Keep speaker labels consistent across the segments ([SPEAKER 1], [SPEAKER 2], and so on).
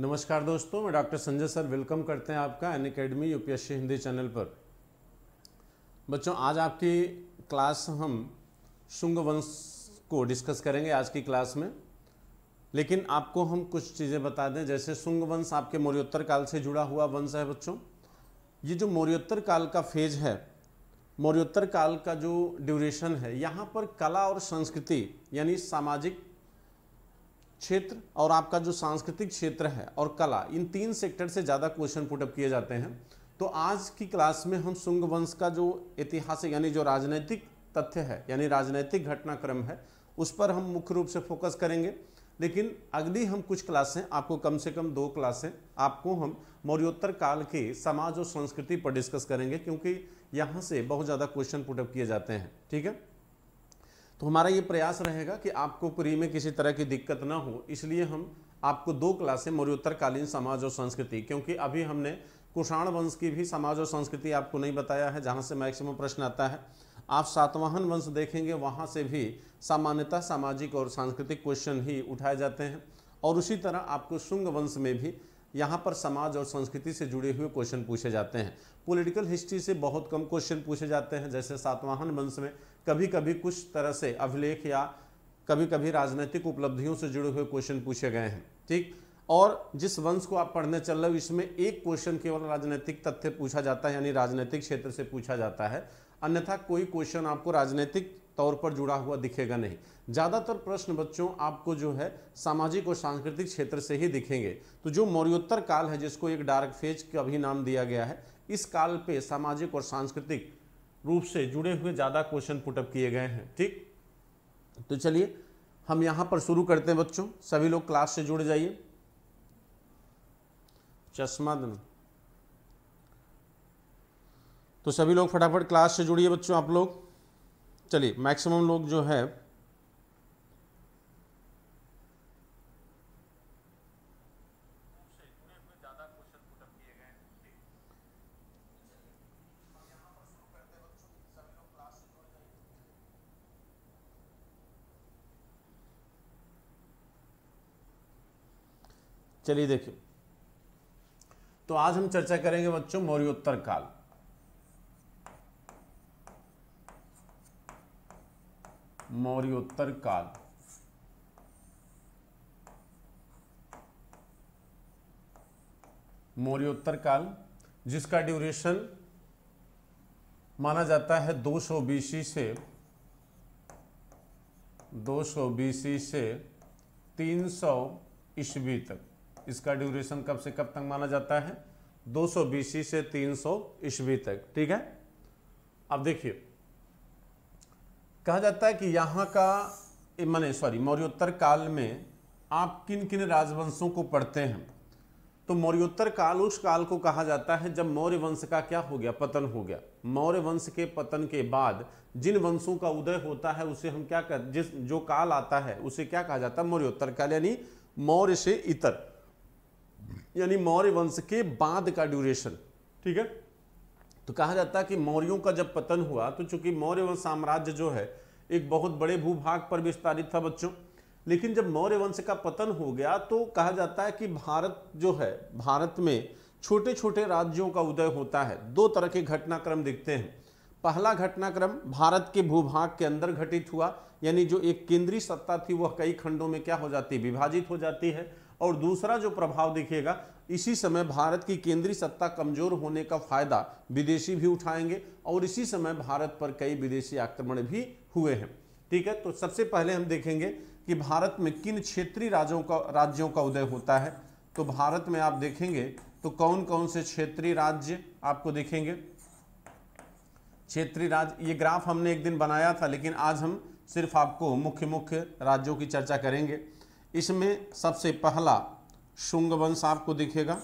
[SPEAKER 1] नमस्कार दोस्तों, मैं डॉक्टर संजय सर वेलकम करते हैं आपका Unacademy UPSC Hindi channel पर। बच्चों, आज आपकी क्लास हम शुंग वंश को डिस्कस करेंगे आज की क्लास में। लेकिन आपको हम कुछ चीज़ें बता दें, जैसे शुंग वंश आपके मौर्योत्तर काल से जुड़ा हुआ वंश है बच्चों। ये जो मौर्योत्तर काल का फ़ेज़ है, मौर्योत्तर काल का जो ड्यूरेशन है, यहाँ पर कला और संस्कृति, यानी सामाजिक क्षेत्र और आपका जो सांस्कृतिक क्षेत्र है और कला, इन तीन सेक्टर से ज़्यादा क्वेश्चन पुटअप किए जाते हैं। तो आज की क्लास में हम शुंग वंश का जो ऐतिहासिक यानी जो राजनीतिक तथ्य है, यानी राजनीतिक घटनाक्रम है, उस पर हम मुख्य रूप से फोकस करेंगे। लेकिन अगली हम कुछ क्लासें, आपको कम से कम दो क्लासें, आपको हम मौर्योत्तर काल के समाज और संस्कृति पर डिस्कस करेंगे, क्योंकि यहाँ से बहुत ज़्यादा क्वेश्चन पुटअप किए जाते हैं। ठीक है? तो हमारा ये प्रयास रहेगा कि आपको प्री में किसी तरह की दिक्कत ना हो, इसलिए हम आपको दो क्लासें, मौर्योत्तरकालीन समाज और संस्कृति, क्योंकि अभी हमने कुषाण वंश की भी समाज और संस्कृति आपको नहीं बताया है, जहाँ से मैक्सिमम प्रश्न आता है। आप सातवाहन वंश देखेंगे, वहाँ से भी सामान्यतः सामाजिक और सांस्कृतिक क्वेश्चन ही उठाए जाते हैं। और उसी तरह आपको शुंग वंश में भी यहाँ पर समाज और संस्कृति से जुड़े हुए क्वेश्चन पूछे जाते हैं। पॉलिटिकल हिस्ट्री से बहुत कम क्वेश्चन पूछे जाते हैं, जैसे सातवाहन वंश में कभी कभी कुछ तरह से अभिलेख या कभी कभी राजनीतिक उपलब्धियों से जुड़े हुए क्वेश्चन पूछे गए हैं, ठीक? और जिस वंश को आप पढ़ने चल रहे हो, इसमें एक क्वेश्चन केवल राजनीतिक तथ्य पूछा जाता है, यानी राजनीतिक क्षेत्र से पूछा जाता है। अन्यथा कोई क्वेश्चन आपको राजनीतिक तौर पर जुड़ा हुआ दिखेगा नहीं। ज़्यादातर प्रश्न बच्चों आपको जो है सामाजिक और सांस्कृतिक क्षेत्र से ही दिखेंगे। तो जो मौर्योत्तर काल है, जिसको एक डार्क फ़ेज़ का भी नाम दिया गया है, इस काल पे सामाजिक और सांस्कृतिक रूप से जुड़े हुए ज़्यादा क्वेश्चन पुटअप किए गए हैं, ठीक? तो चलिए, हम यहाँ पर शुरू करते हैं बच्चों। सभी लोग क्लास से जुड़ जाइए। चश्मा दिन। तो सभी लोग फटाफट क्लास से जुड़िए बच्चों आप लोग। चलिए मैक्सिमम लोग जो है चलिए देखिए। तो आज हम चर्चा करेंगे बच्चों मौर्योत्तर काल। मौर्योत्तर काल। मौर्योत्तर काल, जिसका ड्यूरेशन माना जाता है 200 बीसी से 200 बीसी से 300 ईस्वी तक। इसका ड्यूरेशन कब से कब तक माना जाता है? 200 बीसी से 300 सौ ईस्वी तक, ठीक है? अब देखिए, कहा जाता है कि यहाँ का माने सॉरी मौर्योत्तर काल में आप किन किन राजवंशों को पढ़ते हैं? तो मौर्योत्तर काल उस काल को कहा जाता है जब मौर्य वंश का क्या हो गया? पतन हो गया। मौर्य वंश के पतन के बाद जिन वंशों का उदय होता है उसे हम क्या कर, जिस, जो काल आता है उसे क्या कहा जाता है? मौर्योत्तर काल, यानी मौर्य से इतर। यानी मौर्य वंश के बाद का ड्यूरेशन ठीक है? तो कहा जाता है कि मौर्यों का जब पतन हुआ तो चूँकि मौर्य वंश साम्राज्य जो है, एक बहुत बड़े भूभाग पर विस्तारित था बच्चों। लेकिन जब मौर्य वंश का पतन हो गया तो कहा जाता है कि भारत जो है, भारत में छोटे छोटे राज्यों का उदय होता है। दो तरह के घटनाक्रम दिखते हैं। पहला घटनाक्रम भारत के भूभाग के अंदर घटित हुआ, यानी जो एक केंद्रीय सत्ता थी, वह कई खंडों में क्या हो जाती है? विभाजित हो जाती है। और दूसरा जो प्रभाव दिखेगा इसी समय भारत की केंद्रीय सत्ता कमज़ोर होने का फ़ायदा विदेशी भी उठाएँगे और इसी समय भारत पर कई विदेशी आक्रमण भी हुए हैं। ठीक है तो सबसे पहले हम देखेंगे कि भारत में किन क्षेत्रीय राज्यों का राज्यों का उदय होता है। तो भारत में आप देखेंगे तो कौन कौन से क्षेत्रीय राज्य आपको देखेंगे? क्षेत्रीय राज्य ये ग्राफ हमने एक दिन बनाया था, लेकिन आज हम सिर्फ़ आपको मुख्य मुख्य राज्यों की चर्चा करेंगे। इसमें सबसे पहला शुंग वंश आपको दिखेगा।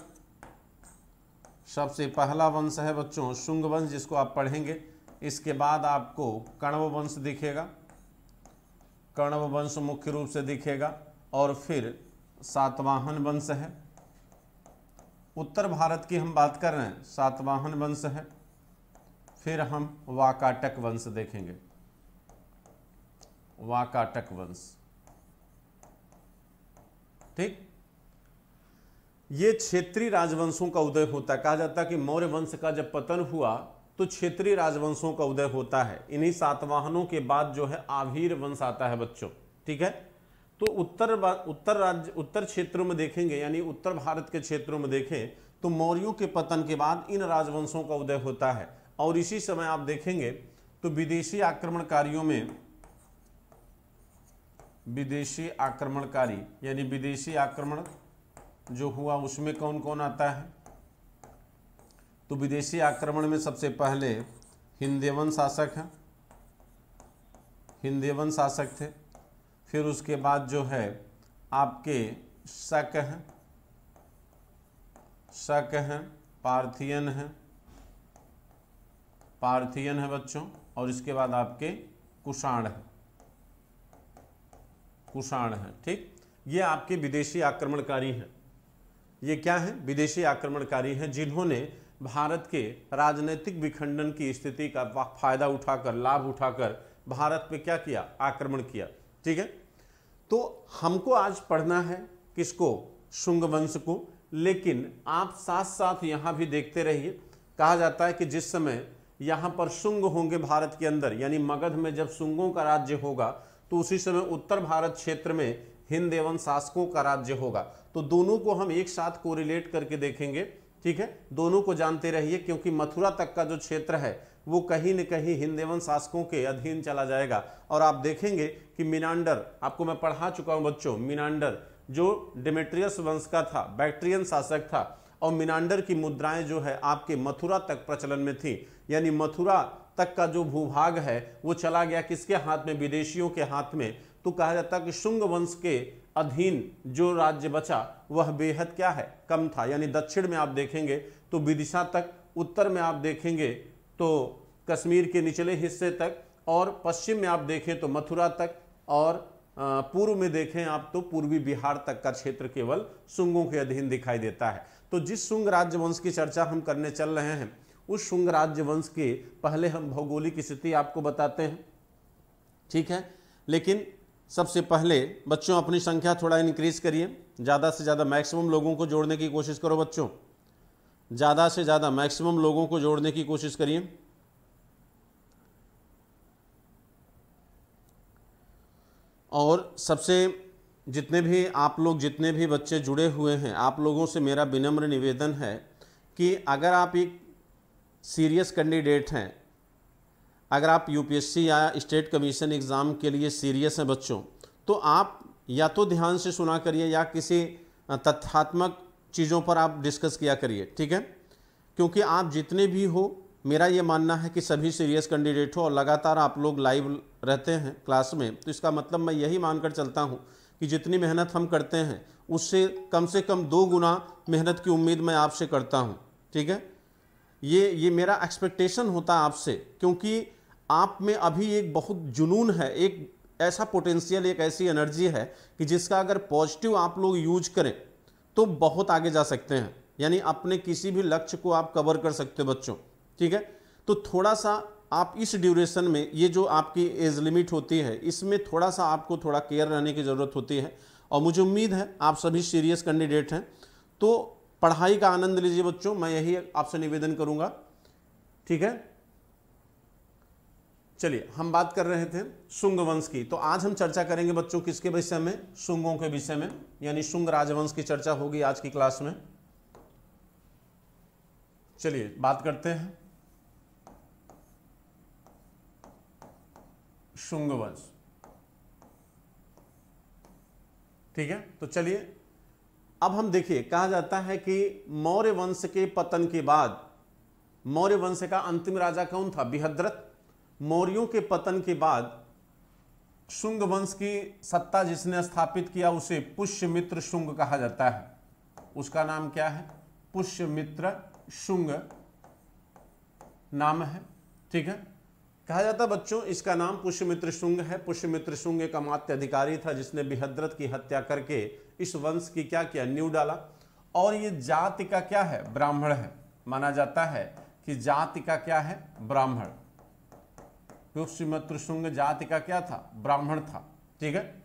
[SPEAKER 1] सबसे पहला वंश है बच्चों शुंग वंश जिसको आप पढ़ेंगे। इसके बाद आपको कण्व वंश दिखेगा। कण्व वंश मुख्य रूप से दिखेगा और फिर सातवाहन वंश है। उत्तर भारत की हम बात कर रहे हैं, सातवाहन वंश है। फिर हम वाकाटक वंश देखेंगे। वाकाटक वंश। ठीक? ये क्षेत्रीय राजवंशों का उदय होता है। कहा जाता है कि मौर्य वंश का जब पतन हुआ तो क्षेत्रीय राजवंशों का उदय होता है। इन्हीं सातवाहनों के बाद जो है आभीर वंश आता है बच्चों। ठीक है? तो उत्तर उत्तर राज्य, उत्तर क्षेत्रों में देखेंगे, यानी उत्तर भारत के क्षेत्रों में देखें तो मौर्यों के पतन के बाद इन राजवंशों का उदय होता है। और इसी समय आप देखेंगे तो विदेशी आक्रमणकारियों में विदेशी आक्रमणकारी, यानी विदेशी आक्रमण जो हुआ उसमें कौन कौन आता है? तो विदेशी आक्रमण में सबसे पहले हिंदेवन शासक हैं। हिंदेवन शासक थे। फिर उसके बाद जो है आपके शक हैं। शक हैं, पार्थियन हैं। पार्थियन है बच्चों, और इसके बाद आपके कुषाण है। कुषाण है, ठीक? ये आपके विदेशी आक्रमणकारी हैं। ये क्या है? विदेशी आक्रमणकारी हैं जिन्होंने भारत के राजनीतिक विखंडन की स्थिति का फ़ायदा उठाकर, लाभ उठाकर भारत पे क्या किया? आक्रमण किया, ठीक है? तो हमको आज पढ़ना है किसको? शुंग वंश को। लेकिन आप साथ साथ यहाँ भी देखते रहिए। कहा जाता है कि जिस समय यहाँ पर शुंग होंगे भारत के अंदर, यानी मगध में जब शुंगों का राज्य होगा तो उसी समय उत्तर भारत क्षेत्र में हिंद एवं शासकों का राज्य होगा। तो दोनों को हम एक साथ कोरिलेट करके देखेंगे, ठीक है? दोनों को जानते रहिए, क्योंकि मथुरा तक का जो क्षेत्र है, वो कहीं न कहीं हिंद एवं शासकों के अधीन चला जाएगा। और आप देखेंगे कि मिनांडर, आपको मैं पढ़ा चुका हूँ बच्चों, मिनांडर, जो डिमेट्रियस वंश का था, बैक्ट्रियन शासक था, और मिनांडर की मुद्राएँ जो है, आपके मथुरा तक प्रचलन में थी। यानी मथुरा तक का जो भूभाग है, वो चला गया किसके हाथ में? विदेशियों के हाथ में। तो कहा जाता कि शुंग वंश के अधीन जो राज्य बचा, वह बेहद क्या है? कम था। यानी दक्षिण में आप देखेंगे तो विदिशा तक, उत्तर में आप देखेंगे तो कश्मीर के निचले हिस्से तक और पश्चिम में आप देखें तो मथुरा तक और पूर्व में देखें आप तो पूर्वी बिहार तक का क्षेत्र केवल सुंगों के अधीन दिखाई देता है। तो जिस शुंग राज्य वंश की चर्चा हम करने चल रहे हैं उस शुंग राज्य वंश के पहले हम भौगोलिक स्थिति आपको बताते हैं। ठीक है? लेकिन सबसे पहले बच्चों, अपनी संख्या थोड़ा इंक्रीज करिए। ज़्यादा से ज़्यादा मैक्सिमम लोगों को जोड़ने की कोशिश करो बच्चों। ज़्यादा से ज़्यादा मैक्सिमम लोगों को जोड़ने की कोशिश करिए। और सबसे जितने भी आप लोग, जितने भी बच्चे जुड़े हुए हैं, आप लोगों से मेरा विनम्र निवेदन है कि अगर आप एक सीरियस कैंडिडेट हैं। अगर आप यूपीएससी या स्टेट कमीशन एग्ज़ाम के लिए सीरियस हैं बच्चों तो आप या तो ध्यान से सुना करिए या किसी तथ्यात्मक चीज़ों पर आप डिस्कस किया करिए, ठीक है? क्योंकि आप जितने भी हो, मेरा ये मानना है कि सभी सीरियस कैंडिडेट हो और लगातार आप लोग लाइव रहते हैं क्लास में तो इसका मतलब मैं यही मानकर चलता हूँ कि जितनी मेहनत हम करते हैं, उससे कम से कम दो गुना मेहनत की उम्मीद मैं आपसे करता हूँ, ठीक है? ये ये मेरा एक्सपेक्टेशन होता आपसे, क्योंकि आप में अभी एक बहुत जुनून है, एक ऐसा पोटेंशियल एक ऐसी एनर्जी है कि जिसका अगर पॉजिटिव आप लोग यूज़ करें तो बहुत आगे जा सकते हैं। यानी अपने किसी भी लक्ष्य को आप कवर कर सकते हो बच्चों, ठीक है? तो थोड़ा सा आप इस ड्यूरेशन में, ये जो आपकी एज लिमिट होती है, इसमें थोड़ा सा आपको थोड़ा केयर रहने की ज़रूरत होती है। और मुझे उम्मीद है आप सभी सीरियस कैंडिडेट हैं। तो पढ़ाई का आनंद लीजिए बच्चों, मैं यही आपसे निवेदन करूँगा। ठीक है? चलिए, हम बात कर रहे थे शुंग वंश की। तो आज हम चर्चा करेंगे बच्चों किसके विषय में? शुंगों के विषय में, यानी शुंग राजवंश की चर्चा होगी आज की क्लास में। चलिए, बात करते हैं। शुंग वंश ठीक है? तो चलिए अब हम देखिए, कहा जाता है कि मौर्य वंश के पतन के बाद, मौर्य वंश का अंतिम राजा कौन था? बिहद्रथ। मौर्यों के पतन के बाद, शुंग वंश की सत्ता जिसने स्थापित किया, उसे पुष्यमित्र शुंग कहा जाता है। उसका नाम क्या है? पुष्यमित्र शुंग नाम है। ठीक है? कहा जाता बच्चों, इसका नाम पुष्यमित्र शुंग है। पुष्यमित्र शुंग एक अमात्य अधिकारी था, जिसने बिहद्रथ की हत्या करके इस वंश की क्या किया? न्यू डाला। और ये जाति का क्या है? ब्राह्मण है। माना जाता है कि जाति का क्या है? ब्राह्मण। शुंग जाति का क्या था? ब्राह्मण था। ठीक है?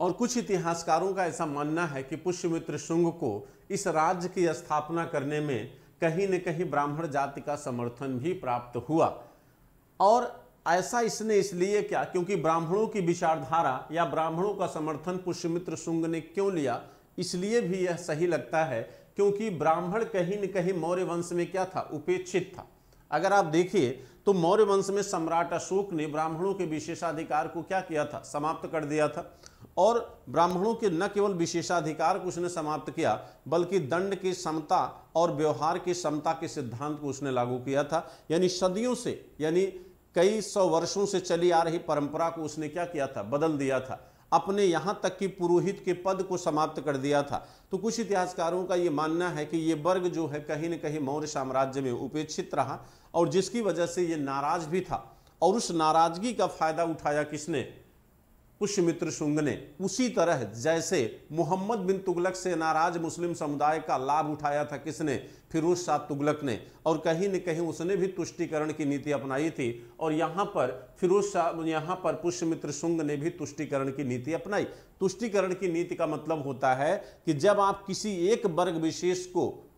[SPEAKER 1] और कुछ इतिहासकारों का ऐसा मानना है कि पुष्यमित्र शुंग को इस राज्य की स्थापना करने में कहीं न कहीं ब्राह्मण जाति का समर्थन भी प्राप्त हुआ। और ऐसा इसने इसलिए क्या क्योंकि ब्राह्मणों की विचारधारा या ब्राह्मणों का समर्थन पुष्यमित्र शुंग ने क्यों लिया? इसलिए भी यह सही लगता है क्योंकि ब्राह्मण कहीं न कहीं मौर्य वंश में क्या था? उपेक्षित था। अगर आप देखिए तो मौर्य वंश में सम्राट अशोक ने ब्राह्मणों के विशेषाधिकार को क्या किया था? समाप्त कर दिया था। और ब्राह्मणों के न केवल विशेषाधिकार को उसने समाप्त किया, बल्कि दंड की समता और व्यवहार की समता के सिद्धांत को उसने लागू किया था। यानी सदियों से, यानी कई सौ वर्षों से चली आ रही परंपरा को उसने क्या किया था? बदल दिया था। अपने यहाँ तक कि पुरोहित के पद को समाप्त कर दिया था। तो कुछ इतिहासकारों का ये मानना है कि ये वर्ग जो है कहीं न कहीं मौर्य साम्राज्य में उपेक्षित रहा और जिसकी वजह से ये नाराज़ भी था और उस नाराज़गी का फ़ायदा उठाया किसने? पुष्यमित्र शुंग ने उसी तरह जैसे मोहम्मद बिन तुगलक से नाराज़ मुस्लिम समुदाय का लाभ उठाया था किसने? फिरोज शाह तुगलक ने। और कहीं न कहीं उसने भी तुष्टिकरण की नीति अपनाई थी। और यहाँ पर फिरोज शाह, यहाँ पर पुष्यमित्र शुंग ने भी तुष्टिकरण की नीति अपनाई। तुष्टिकरण की नीति का मतलब होता है कि जब आप किसी एक वर्ग विशेष को,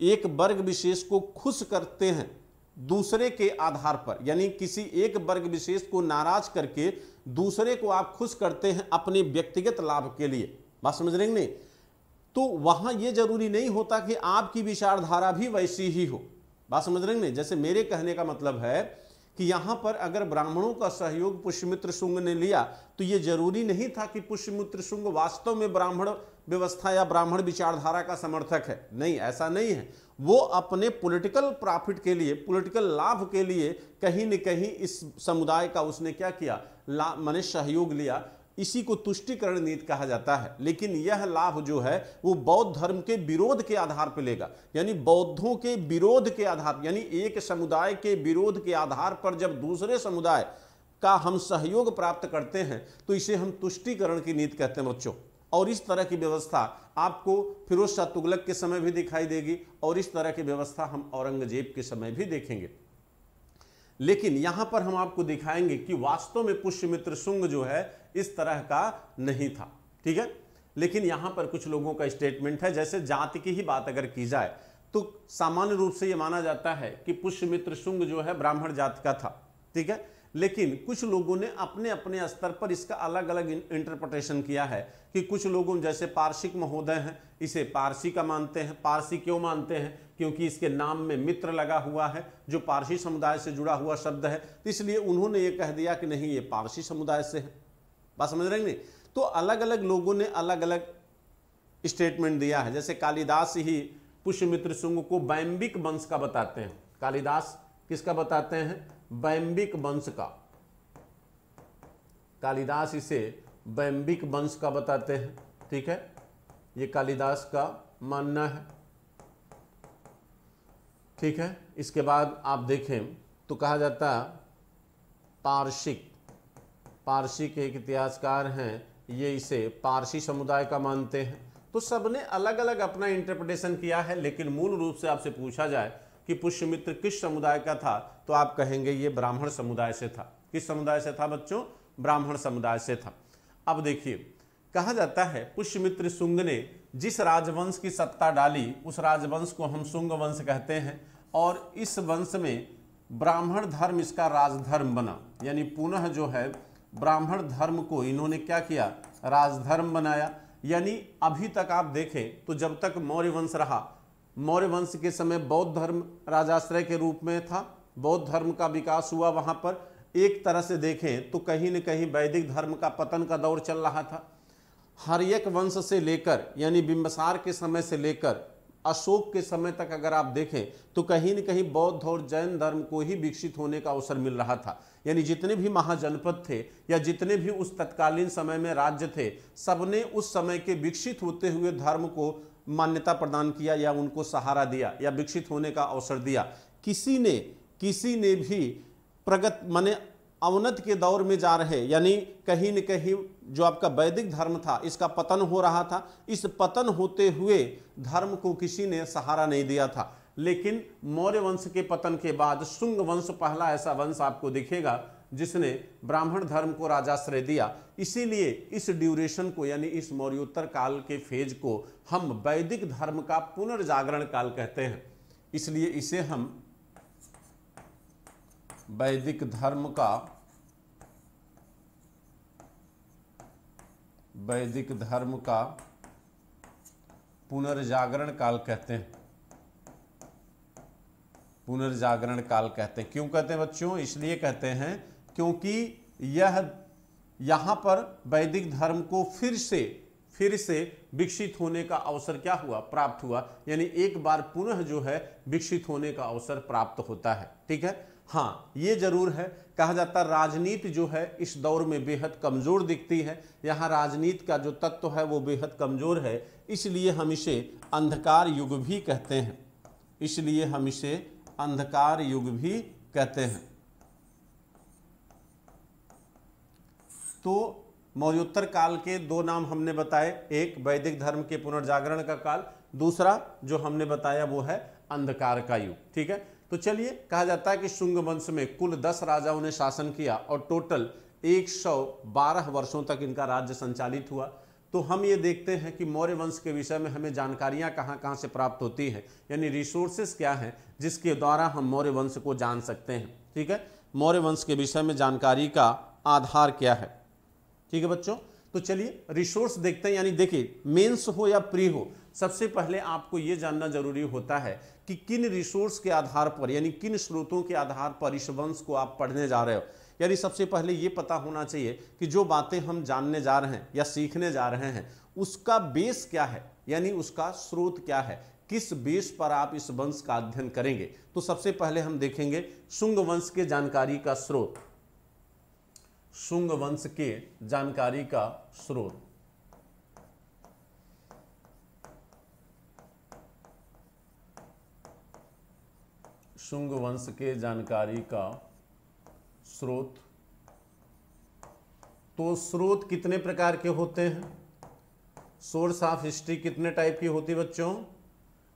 [SPEAKER 1] एक वर्ग विशेष को खुश करते हैं, दूसरे के आधार पर, यानी किसी एक वर्ग विशेष को नाराज़ करके दूसरे को आप खुश करते हैं अपने व्यक्तिगत लाभ के लिए। बात समझ रहे नहीं? तो वहाँ यह ज़रूरी नहीं होता कि आपकी विचारधारा भी वैसी ही हो। बात समझ रहे नहीं? जैसे मेरे कहने का मतलब है कि यहाँ पर अगर ब्राह्मणों का सहयोग पुष्यमित्र शुंग ने लिया तो यह ज़रूरी नहीं था कि पुष्यमित्र शुंग वास्तव में ब्राह्मण व्यवस्था या ब्राह्मण विचारधारा का समर्थक है। नहीं, ऐसा नहीं है। वो अपने पॉलिटिकल प्रॉफिट के लिए पॉलिटिकल लाभ के लिए कहीं न कहीं इस समुदाय का उसने क्या किया? मैंने सहयोग लिया, इसी को तुष्टिकरण नीति कहा जाता है। लेकिन यह लाभ जो है, वो बौद्ध धर्म के विरोध के आधार पर लेगा। यानी बौद्धों के विरोध के आधार, यानी एक समुदाय के विरोध के आधार पर जब दूसरे समुदाय का हम सहयोग प्राप्त करते हैं तो इसे हम तुष्टिकरण की नीति कहते हैं बच्चों। और इस तरह की व्यवस्था आपको फिरोज शाह तुगलक के समय भी दिखाई देगी, और इस तरह की व्यवस्था हम औरंगज़ेब के समय भी देखेंगे। लेकिन यहाँ पर हम आपको दिखाएँगे कि वास्तव में पुष्यमित्र शुंग जो है, इस तरह का नहीं था। ठीक है? लेकिन यहाँ पर कुछ लोगों का स्टेटमेंट है, जैसे जाति की ही बात अगर की जाए तो सामान्य रूप से यह माना जाता है कि पुष्यमित्र शुंग जो है, ब्राह्मण जात का था। ठीक है? लेकिन कुछ लोगों ने अपने अपने स्तर पर इसका अलग अलग इंटरप्रटेशन किया है कि कुछ लोगों जैसे पारसिक महोदय हैं, इसे पारसी का मानते हैं। पारसी क्यों मानते हैं? क्योंकि इसके नाम में मित्र लगा हुआ है, जो पारसी समुदाय से जुड़ा हुआ शब्द है। इसलिए उन्होंने ये कह दिया कि नहीं, ये पारसी समुदाय से है। बात समझ रहे नहीं? तो अलग अलग लोगों ने अलग अलग स्टेटमेंट दिया है। जैसे कालिदास ही पुष्यमित्र सुंग को बैम्बिक वंश का बताते हैं। कालिदास किसका बताते हैं? बैम्बिक वंश का। कालिदास इसे बैम्बिक वंश का बताते हैं, ठीक है? ये कालिदास का मानना है, ठीक है? इसके बाद आप देखें तो कहा जाता पारसिक। पारसिक एक इतिहासकार हैं, ये इसे पारसी समुदाय का मानते हैं। तो सबने अलग अलग अपना इंटरप्रिटेशन किया है, लेकिन मूल रूप से आपसे पूछा जाए कि पुष्यमित्र किस समुदाय का था? तो आप कहेंगे ये ब्राह्मण समुदाय से था। किस समुदाय से था बच्चों? ब्राह्मण समुदाय से था। अब देखिए, कहा जाता है पुष्यमित्र सुंग ने जिस राजवंश की सत्ता डाली, उस राजवंश को हम सुंग वंश कहते हैं और इस वंश में ब्राह्मण धर्म इसका राजधर्म बना। यानी पुनः जो है, ब्राह्मण धर्म को इन्होंने क्या किया? राजधर्म बनाया। यानी अभी तक आप देखें तो जब तक मौर्य वंश रहा मौर्य वंश के समय बौद्ध धर्म राजाश्रय के रूप में था। बौद्ध धर्म का विकास हुआ वहाँ पर। एक तरह से देखें तो कहीं न कहीं वैदिक धर्म का पतन का दौर चल रहा था। हर एक वंश से लेकर, यानी बिंबसार के समय से लेकर अशोक के समय तक अगर आप देखें तो कहीं न कहीं बौद्ध और जैन धर्म को ही विकसित होने का अवसर मिल रहा था। यानी जितने भी महाजनपद थे या जितने भी उस तत्कालीन समय में राज्य थे, सबने उस समय के विकसित होते हुए धर्म को मान्यता प्रदान किया या उनको सहारा दिया या विकसित होने का अवसर दिया। किसी ने किसी ने भी प्रगत, माने अवनत के दौर में जा रहे, यानी कहीं न कहीं जो आपका वैदिक धर्म था, इसका पतन हो रहा था, इस पतन होते हुए धर्म को किसी ने सहारा नहीं दिया था। लेकिन मौर्य वंश के पतन के बाद, शुंग वंश, पहला ऐसा वंश आपको दिखेगा जिसने ब्राह्मण धर्म को राजाश्रय दिया। इसीलिए इस ड्यूरेशन को, यानी इस मौर्योत्तर काल के फ़ेज़ को, हम वैदिक धर्म का पुनर्जागरण काल कहते हैं। इसलिए इसे हम वैदिक धर्म का, वैदिक धर्म का पुनर्जागरण काल कहते हैं। पुनर्जागरण काल कहते हैं। क्यों कहते हैं बच्चों? इसलिए कहते हैं क्योंकि यह यहाँ पर वैदिक धर्म को फिर से फिर से विकसित होने का अवसर क्या हुआ? प्राप्त हुआ। यानी एक बार पुनः जो है विकसित होने का अवसर प्राप्त होता है। ठीक है? हाँ ये ज़रूर है। कहा जाता राजनीति जो है इस दौर में बेहद कमज़ोर दिखती है। यहाँ राजनीति का जो तत्व है वो बेहद कमज़ोर है। इसलिए हम इसे अंधकार युग भी कहते हैं। इसलिए हम इसे अंधकार युग भी कहते हैं। तो मौर्योत्तर काल के दो नाम हमने बताए, एक वैदिक धर्म के पुनर्जागरण का काल, दूसरा जो हमने बताया वो है अंधकार का युग, ठीक है? तो चलिए, कहा जाता है कि शुंग वंश में कुल दस राजाओं ने शासन किया और टोटल 112 वर्षों तक इनका राज्य संचालित हुआ। तो हम ये देखते हैं कि मौर्य वंश के विषय में हमें जानकारियाँ कहाँ कहाँ से प्राप्त होती हैं, यानी रिसोर्सेस क्या हैं, जिसके द्वारा हम मौर्य वंश को जान सकते हैं, ठीक है? मौर्य वंश के विषय में जानकारी का आधार क्या है? ठीक है बच्चों? तो चलिए रिसोर्स देखते हैं, यानी देखिए मेंस हो या प्री हो, सबसे पहले आपको ये जानना ज़रूरी होता है कि किन रिसोर्स के आधार पर, यानी किन स्रोतों के आधार पर इस वंश को आप पढ़ने जा रहे हो? यानी सबसे पहले ये पता होना चाहिए कि जो बातें हम जानने जा रहे हैं या सीखने जा रहे हैं, उसका बेस क्या है? यानी उसका स्रोत क्या है? किस बेस पर आप इस वंश का अध्ययन करेंगे? तो सबसे पहले हम देखेंगे, शुंग वंश के जानकारी का स्रोत। शुंग वंश के जानकारी का स्रोत। शुंग वंश के जानकारी का स्रोत। तो स्रोत कितने प्रकार के होते हैं? सोर्स ऑफ़ हिस्ट्री कितने टाइप की होती बच्चों?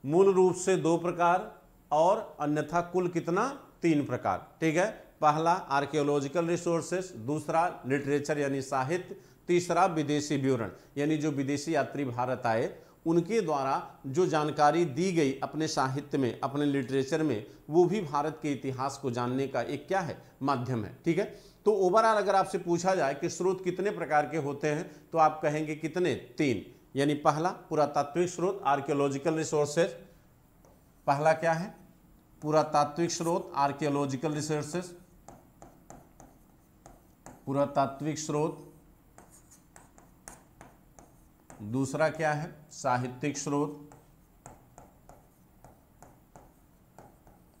[SPEAKER 1] मूल रूप से दो प्रकार और अन्यथा कुल कितना? तीन प्रकार। ठीक है? पहला आर्कियोलॉजिकल रिसोर्सेस, दूसरा लिटरेचर यानी साहित्य, तीसरा विदेशी विवरण, यानी जो विदेशी यात्री भारत आए, उनके द्वारा जो जानकारी दी गई अपने साहित्य में, अपने लिटरेचर में, वो भी भारत के इतिहास को जानने का एक क्या है? माध्यम है, ठीक है? तो ओवरऑल अगर आपसे पूछा जाए कि स्रोत कितने प्रकार के होते हैं तो आप कहेंगे कितने? तीन। यानी पहला पुरातात्विक स्रोत आर्कियोलॉजिकल रिसोर्सेज पहला क्या है? पुरातात्विक स्रोत आर्कियोलॉजिकल रिसोर्सेज पुरातात्विक स्रोत। दूसरा क्या है? साहित्यिक स्रोत।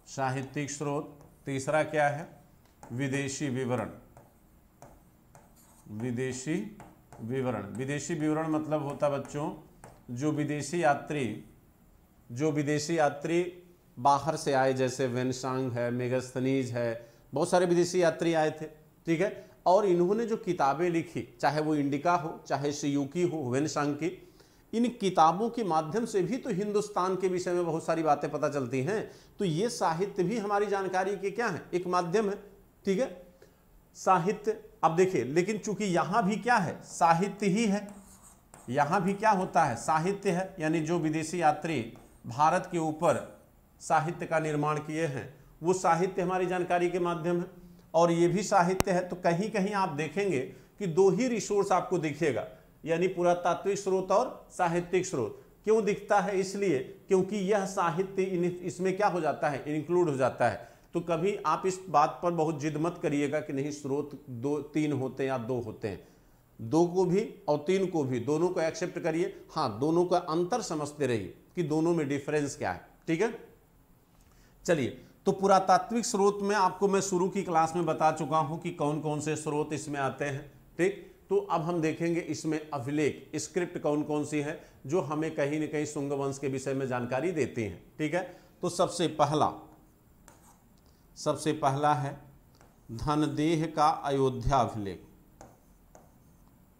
[SPEAKER 1] साहित्यिक स्रोत। तीसरा क्या है? विदेशी विवरण। विदेशी विवरण। विदेशी विवरण मतलब होता बच्चों, जो विदेशी यात्री, जो विदेशी यात्री बाहर से आए, जैसे वेनसांग है मेगस्थनीज है, बहुत सारे विदेशी यात्री आए थे, ठीक है? और इन्होंने जो किताबें लिखी, चाहे वो इंडिका हो, चाहे सियुकी हो वेनसांग की इन किताबों के माध्यम से भी तो हिंदुस्तान के विषय में बहुत सारी बातें पता चलती हैं। तो ये साहित्य भी हमारी जानकारी के क्या है? एक माध्यम है, ठीक है? साहित्य, अब देखिए, लेकिन चूँकि यहाँ भी क्या है? साहित्य ही है। यहाँ भी क्या होता है? साहित्य है, यानी जो विदेशी यात्री भारत के ऊपर साहित्य का निर्माण किए हैं, वो साहित्य हमारी जानकारी के माध्यम है। और ये भी साहित्य है तो कहीं कहीं आप देखेंगे कि दो ही रिसोर्स आपको दिखेगा, यानी पुरातात्विक स्रोत और साहित्यिक स्रोत। क्यों दिखता है? इसलिए क्योंकि यह साहित्य इसमें क्या हो जाता है? इंक्लूड हो जाता है। तो कभी आप इस बात पर बहुत जिद मत करिएगा कि नहीं, स्रोत दो, तीन होते हैं या दो होते हैं। दो को भी और तीन को भी, दोनों को एक्सेप्ट करिए। हाँ दोनों का अंतर समझते रहिए कि दोनों में डिफरेंस क्या है। ठीक है? चलिए तो पुरातात्विक स्रोत में आपको मैं शुरू की क्लास में बता चुका हूँ कि कौन कौन से स्रोत इसमें आते हैं, ठीक? तो अब हम देखेंगे इसमें अभिलेख, स्क्रिप्ट कौन कौन सी है, जो हमें कहीं न कहीं सुंग वंश के विषय में जानकारी देती हैं, ठीक है? तो सबसे पहला सबसे पहला है धनदेह का अयोध्या अभिलेख।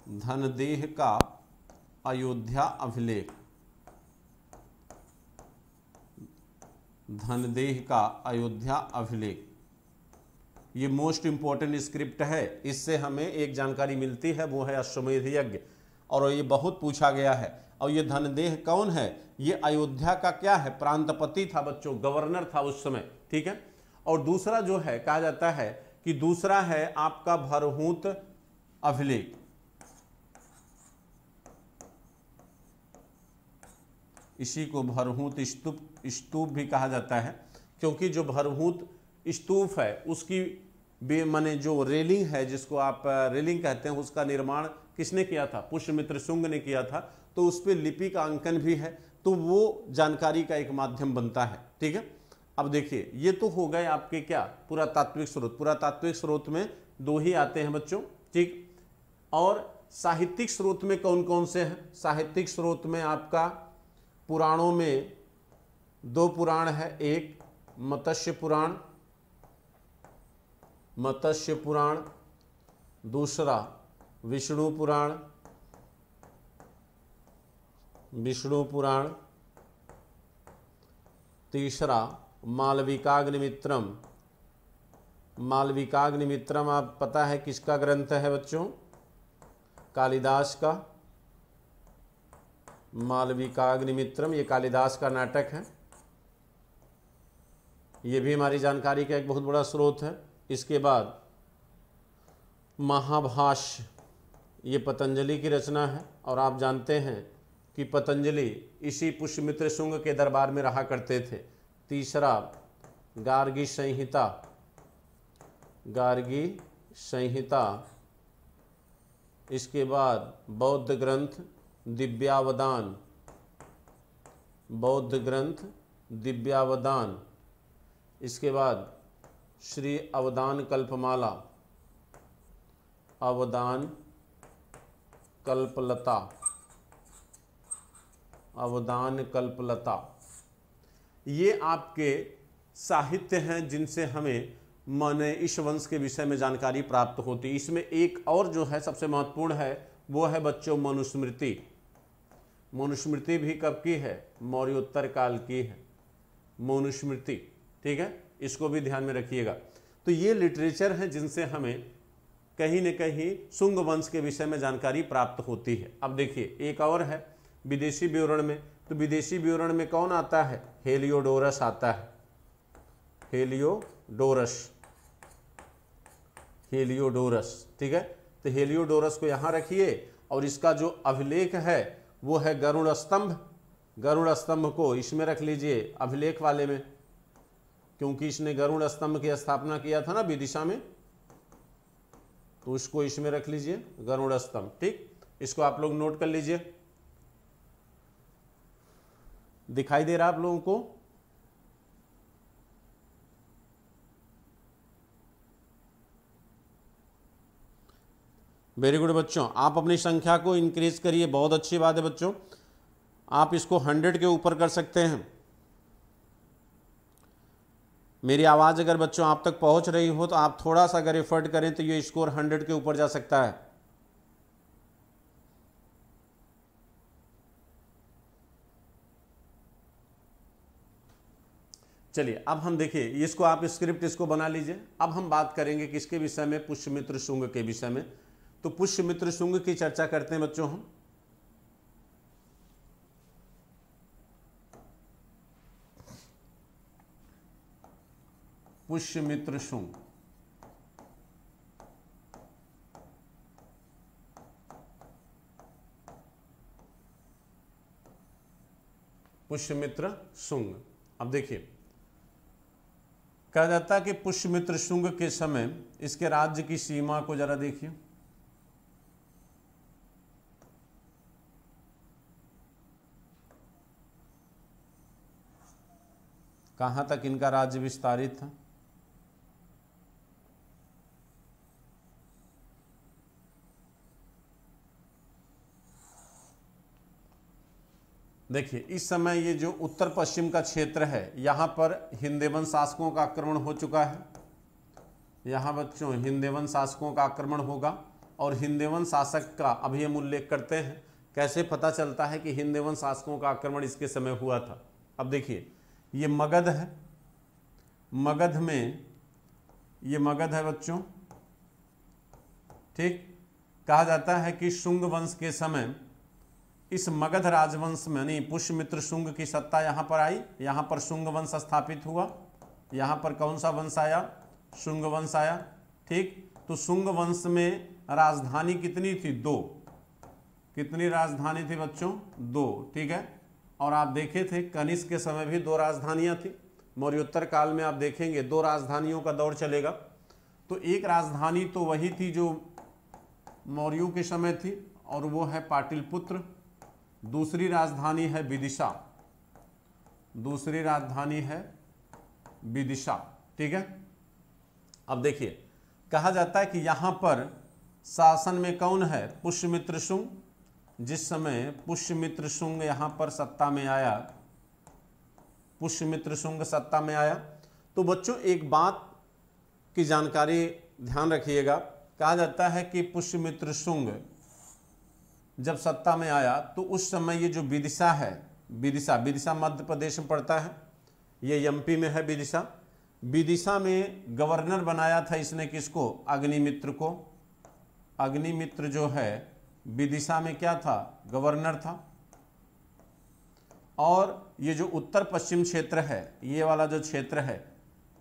[SPEAKER 1] धनदेह का अयोध्या अभिलेख। धनदेह का अयोध्या अभिलेख। ये मोस्ट इंपॉर्टेंट स्क्रिप्ट है। इससे हमें एक जानकारी मिलती है, वो है अश्वमेध यज्ञ। और ये बहुत पूछा गया है। और ये धनदेह कौन है? ये अयोध्या का क्या है? प्रांतपति था बच्चों गवर्नर था उस समय, ठीक है? और दूसरा जो है, कहा जाता है कि दूसरा है आपका भरहूत अभिलेख। इसी को भरहूत स्तूप स्तूप भी कहा जाता है, क्योंकि जो भरभूत स्तूप है, उसकी भी माने जो रेलिंग है, जिसको आप रेलिंग कहते हैं, उसका निर्माण किसने किया था? पुष्यमित्र शुंग ने किया था। तो उस पर लिपि का अंकन भी है तो वो जानकारी का एक माध्यम बनता है, ठीक है? अब देखिए, ये तो हो गए आपके क्या? पुरातात्विक स्रोत। पुरातात्विक स्रोत में दो ही आते हैं बच्चों, ठीक? और साहित्यिक स्रोत में कौन कौन से हैं? साहित्यिक स्रोत में आपका पुराणों में दो पुराण है, एक मत्स्य पुराण मत्स्य पुराण, दूसरा विष्णु पुराण विष्णु पुराण, तीसरा मालविकाग्निमित्रम। मालविकाग्निमित्रम, आप पता है किसका ग्रंथ है बच्चों? कालिदास का। मालविकाग्निमित्रम, ये कालिदास का नाटक है। ये भी हमारी जानकारी का एक बहुत बड़ा स्रोत है। इसके बाद महाभाष्य, ये पतंजलि की रचना है और आप जानते हैं कि पतंजलि इसी पुष्यमित्र शुंग के दरबार में रहा करते थे। तीसरा, गार्गी संहिता। गार्गी संहिता। इसके बाद बौद्ध ग्रंथ दिव्यावदान। बौद्ध ग्रंथ दिव्यावदान। इसके बाद श्री अवदान कल्पमाला, अवदान कल्पलता अवदान कल्पलता। ये आपके साहित्य हैं जिनसे हमें मन इस वंश के विषय में जानकारी प्राप्त होती। इसमें एक और जो है सबसे महत्वपूर्ण है, वो है बच्चों मनुस्मृति। मनुस्मृति भी कब की है? मौर्योत्तर काल की है। मनुस्मृति। ठीक है? इसको भी ध्यान में रखिएगा। तो ये लिटरेचर है जिनसे हमें कहीं न कहीं सुंग वंश के विषय में जानकारी प्राप्त होती है। अब देखिए, एक और है, विदेशी विवरण में। तो विदेशी विवरण में कौन आता है? हेलियोडोरस आता है। हेलियोडोरस। हेलियोडोरस, ठीक है? तो हेलियोडोरस को यहाँ रखिए और इसका जो अभिलेख है, वो है गरुड़ स्तंभ। गरुड़ स्तंभ को इसमें रख लीजिए, अभिलेख वाले में। क्योंकि इसने गरुड़ स्तंभ की स्थापना किया था ना विदिशा में। तो उसको इसमें रख लीजिए गरुड़ स्तंभ, ठीक? इसको आप लोग नोट कर लीजिए। दिखाई दे रहा आप लोगों को? वेरी गुड बच्चों, आप अपनी संख्या को इंक्रीज करिए, बहुत अच्छी बात है बच्चों। आप इसको हंड्रेड के ऊपर कर सकते हैं। मेरी आवाज़ अगर बच्चों आप तक पहुँच रही हो तो आप थोड़ा सा अगर एफर्ट करें तो ये स्कोर हंड्रेड के ऊपर जा सकता है। चलिए, अब हम देखिए, इसको आप स्क्रिप्ट इसको बना लीजिए। अब हम बात करेंगे किसके विषय में? पुष्यमित्र शुंग के विषय में। तो पुष्यमित्र शुंग की चर्चा करते हैं बच्चों हम। पुष्यमित्र शुंग पुष्यमित्र शुंग अब देखिए कहा जाता है कि पुष्यमित्र शुंग के समय इसके राज्य की सीमा को जरा देखिए। कहाँ तक इनका राज्य विस्तारित था? देखिए, इस समय ये जो उत्तर पश्चिम का क्षेत्र है, यहाँ पर हिंदेवन शासकों का आक्रमण हो चुका है। यहाँ बच्चों, हिंदेवन शासकों का आक्रमण होगा और हिंदेवन शासक का अभी हम उल्लेख करते हैं, कैसे पता चलता है कि हिंदेवन शासकों का आक्रमण इसके समय हुआ था? अब देखिए, ये मगध है। मगध में, ये मगध है बच्चों। ठीक? कहा जाता है कि शुंग वंश के समय इस मगध राजवंश में नहीं पुष्यमित्र शुंग की सत्ता यहाँ पर आई। यहाँ पर शुंग वंश स्थापित हुआ। यहाँ पर कौन सा वंश आया? शुंग वंश आया। ठीक? तो शुंग वंश में राजधानी कितनी थी? दो। कितनी राजधानी थी बच्चों? दो। ठीक है? और आप देखे थे, कनिष्क के समय भी दो राजधानियाँ थी। मौर्योत्तर काल में आप देखेंगे, दो राजधानियों का दौर चलेगा। तो एक राजधानी तो वही थी जो मौर्यों के समय थी, और वो है पाटिलपुत्र। दूसरी राजधानी है विदिशा। दूसरी राजधानी है विदिशा। ठीक है? अब देखिए, कहा जाता है कि यहाँ पर शासन में कौन है? पुष्यमित्र शुंग। जिस समय पुष्यमित्र शुंग यहाँ पर सत्ता में आया, पुष्यमित्र शुंग सत्ता में आया तो बच्चों, एक बात की जानकारी ध्यान रखिएगा। कहा जाता है कि पुष्यमित्र शुंग जब सत्ता में आया तो उस समय ये जो विदिशा है, विदिशा विदिशा मध्य प्रदेश में पड़ता है। ये एमपी में है विदिशा। विदिशा में गवर्नर बनाया था इसने किसको? अग्निमित्र को। अग्निमित्र जो है, विदिशा में क्या था? गवर्नर था। और ये जो उत्तर पश्चिम क्षेत्र है, ये वाला जो क्षेत्र है,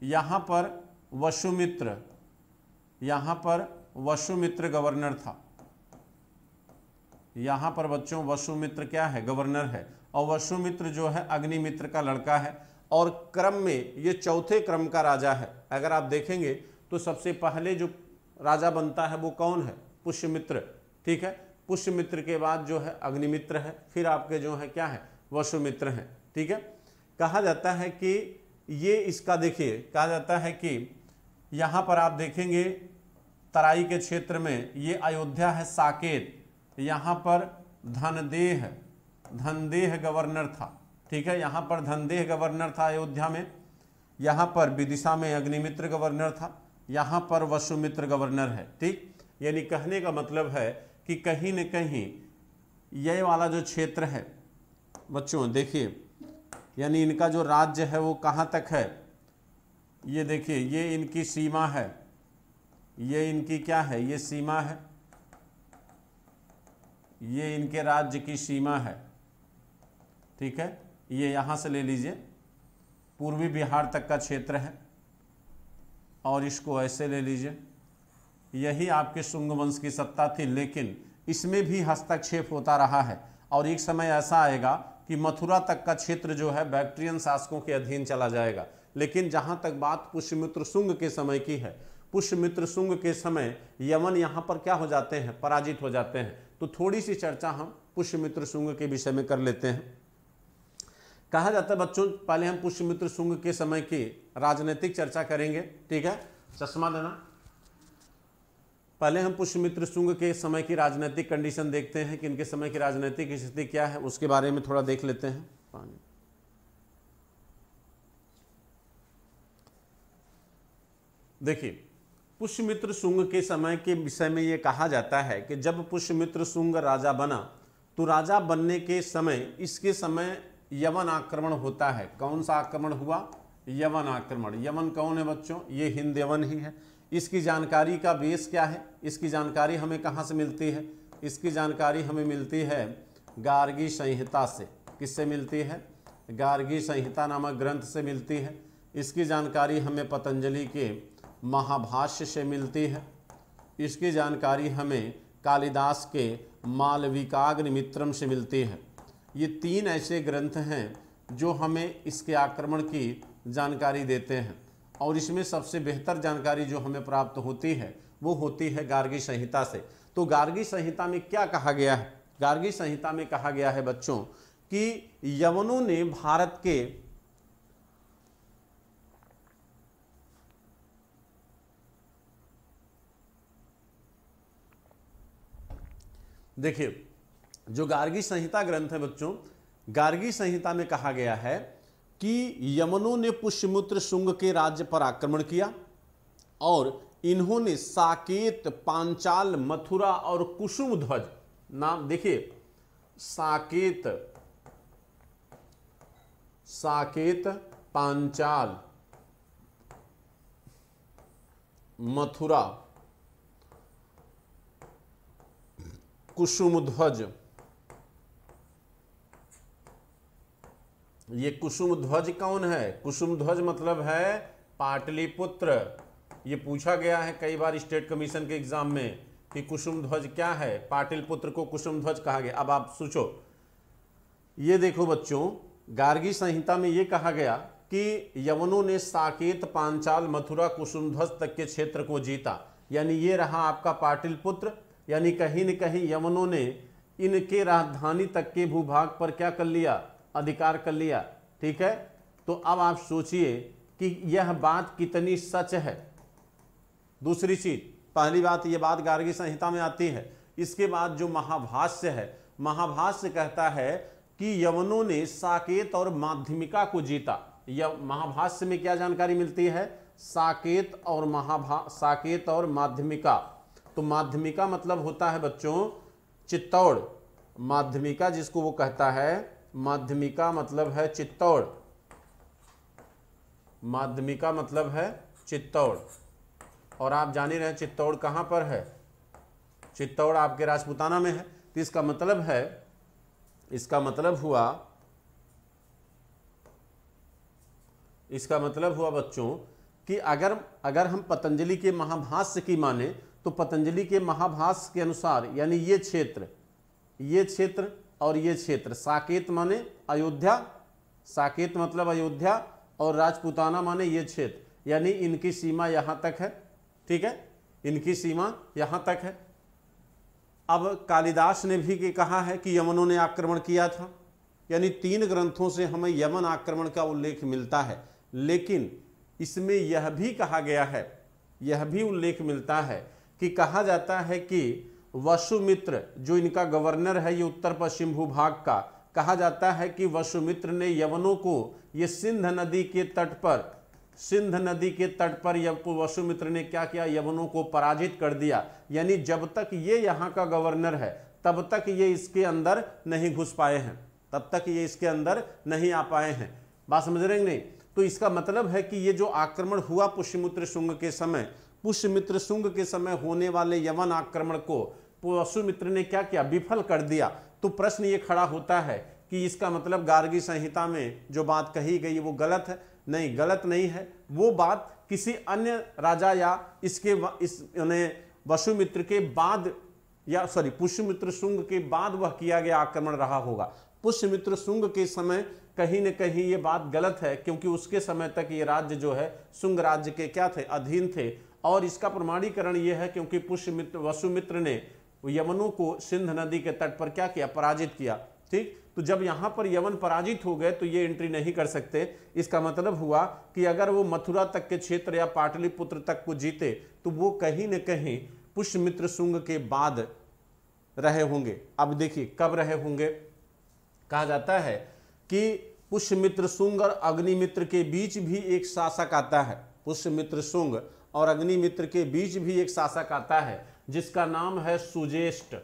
[SPEAKER 1] यहाँ पर वसुमित्र, यहाँ पर वसुमित्र गवर्नर था। यहाँ पर बच्चों, वसुमित्र क्या है? गवर्नर है। और वसुमित्र जो है, अग्निमित्र का लड़का है। और क्रम में ये चौथे क्रम का राजा है। अगर आप देखेंगे तो सबसे पहले जो राजा बनता है, वो कौन है? पुष्यमित्र। ठीक है? पुष्यमित्र के बाद जो है, अग्निमित्र है। फिर आपके जो है, क्या है? वसुमित्र हैं। ठीक है? कहा जाता है कि ये इसका, देखिए, कहा जाता है कि यहाँ पर आप देखेंगे, तराई के क्षेत्र में ये अयोध्या है साकेत। यहाँ पर धनदेह धनदेह गवर्नर था, ठीक है? यहाँ पर धनदेह गवर्नर था अयोध्या में, यहाँ पर विदिशा में अग्निमित्र गवर्नर था, यहाँ पर वसुमित्र गवर्नर है, ठीक? यानी कहने का मतलब है कि कहीं न कहीं ये वाला जो क्षेत्र है, बच्चों देखिए, यानी इनका जो राज्य है वो कहाँ तक है? ये देखिए, ये इनकी सीमा है, ये इनकी क्या है? ये सीमा है ये इनके राज्य की सीमा है। ठीक है? ये यहाँ से ले लीजिए। पूर्वी बिहार तक का क्षेत्र है। और इसको ऐसे ले लीजिए। यही आपके शुंग वंश की सत्ता थी, लेकिन इसमें भी हस्तक्षेप होता रहा है। और एक समय ऐसा आएगा कि मथुरा तक का क्षेत्र जो है, बैक्ट्रियन शासकों के अधीन चला जाएगा। लेकिन जहाँ तक बात पुष्यमित्र शुंग के समय की है, पुष्यमित्र शुंग के समय यमन यहाँ पर क्या हो जाते हैं? पराजित हो जाते हैं। तो थोड़ी सी चर्चा हम पुष्यमित्र शुंग के विषय में कर लेते हैं। कहा जाता है, बच्चों, पहले हम पुष्यमित्र सुंग के समय की राजनीतिक चर्चा करेंगे, ठीक है? चश्मा देना। पहले हम पुष्यमित्र शुंग के समय की राजनीतिक कंडीशन देखते हैं कि इनके समय की राजनीतिक स्थिति क्या है, उसके बारे में थोड़ा देख लेते हैं। पानी। देखिए पुष्यमित्र शुंग के समय के विषय में ये कहा जाता है कि जब पुष्यमित्र शुंग राजा बना तो राजा बनने के समय इसके समय यवन आक्रमण होता है। कौन सा आक्रमण हुआ? यवन आक्रमण। यवन कौन है बच्चों? ये हिंद यवन ही है। इसकी जानकारी का बेस क्या है? इसकी जानकारी हमें कहाँ से मिलती है? इसकी जानकारी हमें मिलती है गार्गी संहिता से। किससे मिलती है? गार्गी संहिता नामक ग्रंथ से मिलती है। इसकी जानकारी हमें पतंजलि के महाभाष्य से मिलती है। इसकी जानकारी हमें कालिदास के मालविकाग्नि मित्रम से मिलती है। ये तीन ऐसे ग्रंथ हैं जो हमें इसके आक्रमण की जानकारी देते हैं। और इसमें सबसे बेहतर जानकारी जो हमें प्राप्त होती है, वो होती है गार्गी संहिता से। तो गार्गी संहिता में क्या कहा गया है? गार्गी संहिता में कहा गया है बच्चों कि यवनों ने भारत के देखिए, जो गार्गी संहिता ग्रंथ है बच्चों, गार्गी संहिता में कहा गया है कि यमनों ने पुष्यमुत्र शुंग के राज्य पर आक्रमण किया और इन्होंने साकेत, पांचाल, मथुरा और कुसुम ध्वज नाम, देखिए, साकेत साकेत, पांचाल, मथुरा कुसुमध्वज। ये कुसुम ध्वज कौन है? कुसुम ध्वज मतलब है पाटलिपुत्र। ये पूछा गया है कई बार स्टेट कमीशन के एग्ज़ाम में कि कुसुम ध्वज क्या है? पाटिलपुत्र को कुसुम ध्वज कहा गया। अब आप सोचो। ये देखो बच्चों, गार्गी संहिता में ये कहा गया कि यवनों ने साकेत, पांचाल, मथुरा कुसुम ध्वज तक के क्षेत्र को जीता। यानी ये रहा आपका पाटिलपुत्र। यानी कहीं न कहीं यवनों ने इनके राजधानी तक के भूभाग पर क्या कर लिया? अधिकार कर लिया। ठीक है? तो अब आप सोचिए कि यह बात कितनी सच है। दूसरी चीज़, पहली बात यह बात गार्गी संहिता में आती है। इसके बाद जो महाभाष्य है, महाभाष्य कहता है कि यवनों ने साकेत और माध्यमिका को जीता। यह महाभाष्य में क्या जानकारी मिलती है? साकेत और महाभा, साकेत और माध्यमिका। तो माध्यमिका मतलब होता है बच्चों, चित्तौड़। माध्यमिका जिसको वो कहता है, माध्यमिका मतलब है चित्तौड़। माध्यमिका मतलब है चित्तौड़। और आप जान ही रहे चित्तौड़ कहाँ पर है? चित्तौड़ आपके राजपुताना में है। तो इसका मतलब है, इसका मतलब हुआ, इसका मतलब हुआ बच्चों कि अगर अगर हम पतंजलि के महाभाष्य की माने तो पतंजलि के महाभास के अनुसार, यानी ये क्षेत्र ये क्षेत्र और ये क्षेत्र, साकेत माने अयोध्या, साकेत मतलब अयोध्या और राजपुताना माने ये क्षेत्र, यानी इनकी सीमा यहाँ तक है, ठीक है? इनकी सीमा यहाँ तक है। अब कालिदास ने भी कहा है कि यमनों ने आक्रमण किया था, यानी तीन ग्रंथों से हमें यमन आक्रमण का उल्लेख मिलता है, लेकिन इसमें यह भी कहा गया है, यह भी उल्लेख मिलता है कि कहा जाता है कि वसुमित्र, जो इनका गवर्नर है, ये उत्तर पश्चिम भूभाग का, कहा जाता है कि वसुमित्र ने यवनों को ये सिंध नदी के तट पर, सिंध नदी के तट पर वसुमित्र ने क्या किया? यवनों को पराजित कर दिया। यानी जब तक ये यहाँ का गवर्नर है, तब तक ये इसके अंदर नहीं घुस पाए हैं। तब तक ये इसके अंदर नहीं आ पाए हैं। बात समझ रहे नहीं? तो इसका मतलब है कि ये जो आक्रमण हुआ पुष्यमित्र शुंग के समय पुष्यमित्र शुंग के समय होने वाले यवन आक्रमण को वसुमित्र ने क्या किया? विफल कर दिया। तो प्रश्न ये खड़ा होता है कि इसका मतलब गार्गी संहिता में जो बात कही गई, वो गलत है? नहीं, गलत नहीं है। वो बात किसी अन्य राजा या इसके इस वसुमित्र के बाद या सॉरी पुष्यमित्र शुंग के बाद वह किया गया आक्रमण रहा होगा। पुष्यमित्र शुंग के समय कहीं न कहीं ये बात गलत है, क्योंकि उसके समय तक ये राज्य जो है शुंग राज्य के क्या थे? अधीन थे। और इसका प्रमाणीकरण यह है क्योंकि पुष्यमित्र वसुमित्र ने यमनों को सिंध नदी के तट पर क्या किया? पराजित किया। ठीक? तो जब यहाँ पर यमन पराजित हो गए तो ये एंट्री नहीं कर सकते। इसका मतलब हुआ कि अगर वो मथुरा तक के क्षेत्र या पाटलिपुत्र तक को जीते तो वो कहीं न कहीं पुष्यमित्र शुंग के बाद रहे होंगे। अब देखिए, कब रहे होंगे? कहा जाता है कि पुष्यमित्र शुंग और अग्निमित्र के बीच भी एक शासक आता है। पुष्यमित्र शुंग और अग्निमित्र के बीच भी एक शासक आता है, जिसका नाम है सुजेष्ट।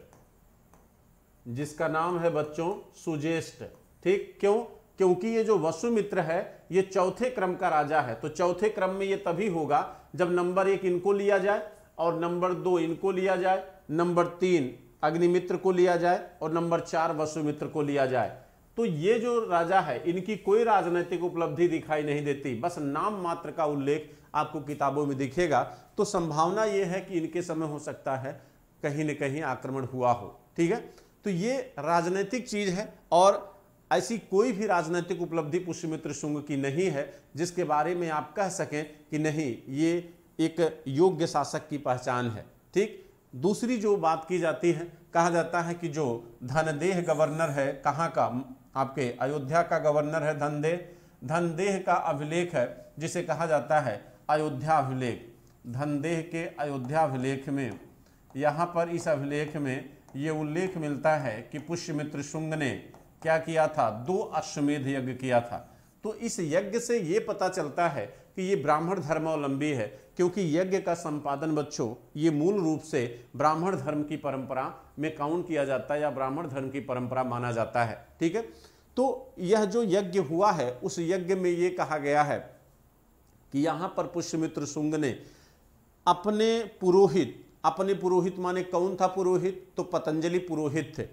[SPEAKER 1] जिसका नाम है बच्चों सुजेष्ट। ठीक? क्यों? क्योंकि ये जो वसुमित्र है, ये चौथे क्रम का राजा है। तो चौथे क्रम में ये तभी होगा जब नंबर एक इनको लिया जाए और नंबर दो इनको लिया जाए, नंबर तीन अग्निमित्र को लिया जाए और नंबर चार वसुमित्र को लिया जाए। तो ये जो राजा है, इनकी कोई राजनीतिक उपलब्धि दिखाई नहीं देती। बस नाम मात्र का उल्लेख आपको किताबों में दिखेगा तो संभावना यह है कि इनके समय हो सकता है कहीं न कहीं आक्रमण हुआ हो, ठीक है? तो ये राजनीतिक चीज़ है और ऐसी कोई भी राजनीतिक उपलब्धि पुष्यमित्र शुंग की नहीं है, जिसके बारे में आप कह सकें कि नहीं, ये एक योग्य शासक की पहचान है, ठीक? दूसरी जो बात की जाती है, कहा जाता है कि जो धनदेह गवर्नर है, कहाँ का? आपके अयोध्या का गवर्नर है धनदेह धनदेह का अभिलेख है, जिसे कहा जाता है अयोध्या अभिलेख धनदेह के अयोध्या अभिलेख में। यहाँ पर इस अभिलेख में ये उल्लेख मिलता है कि पुष्यमित्र शुंग ने क्या किया था? दो अश्वमेध यज्ञ किया था। तो इस यज्ञ से ये पता चलता है कि ये ब्राह्मण धर्मावलंबी है, क्योंकि यज्ञ का संपादन, बच्चों, ये मूल रूप से ब्राह्मण धर्म की परंपरा में काउंट किया जाता है या ब्राह्मण धर्म की परंपरा माना जाता है। ठीक है? तो यह जो यज्ञ हुआ है, उस यज्ञ में ये कहा गया है कि यहाँ पर पुष्यमित्र शुंग ने अपने पुरोहित अपने पुरोहित माने कौन था पुरोहित? तो पतंजलि पुरोहित थे।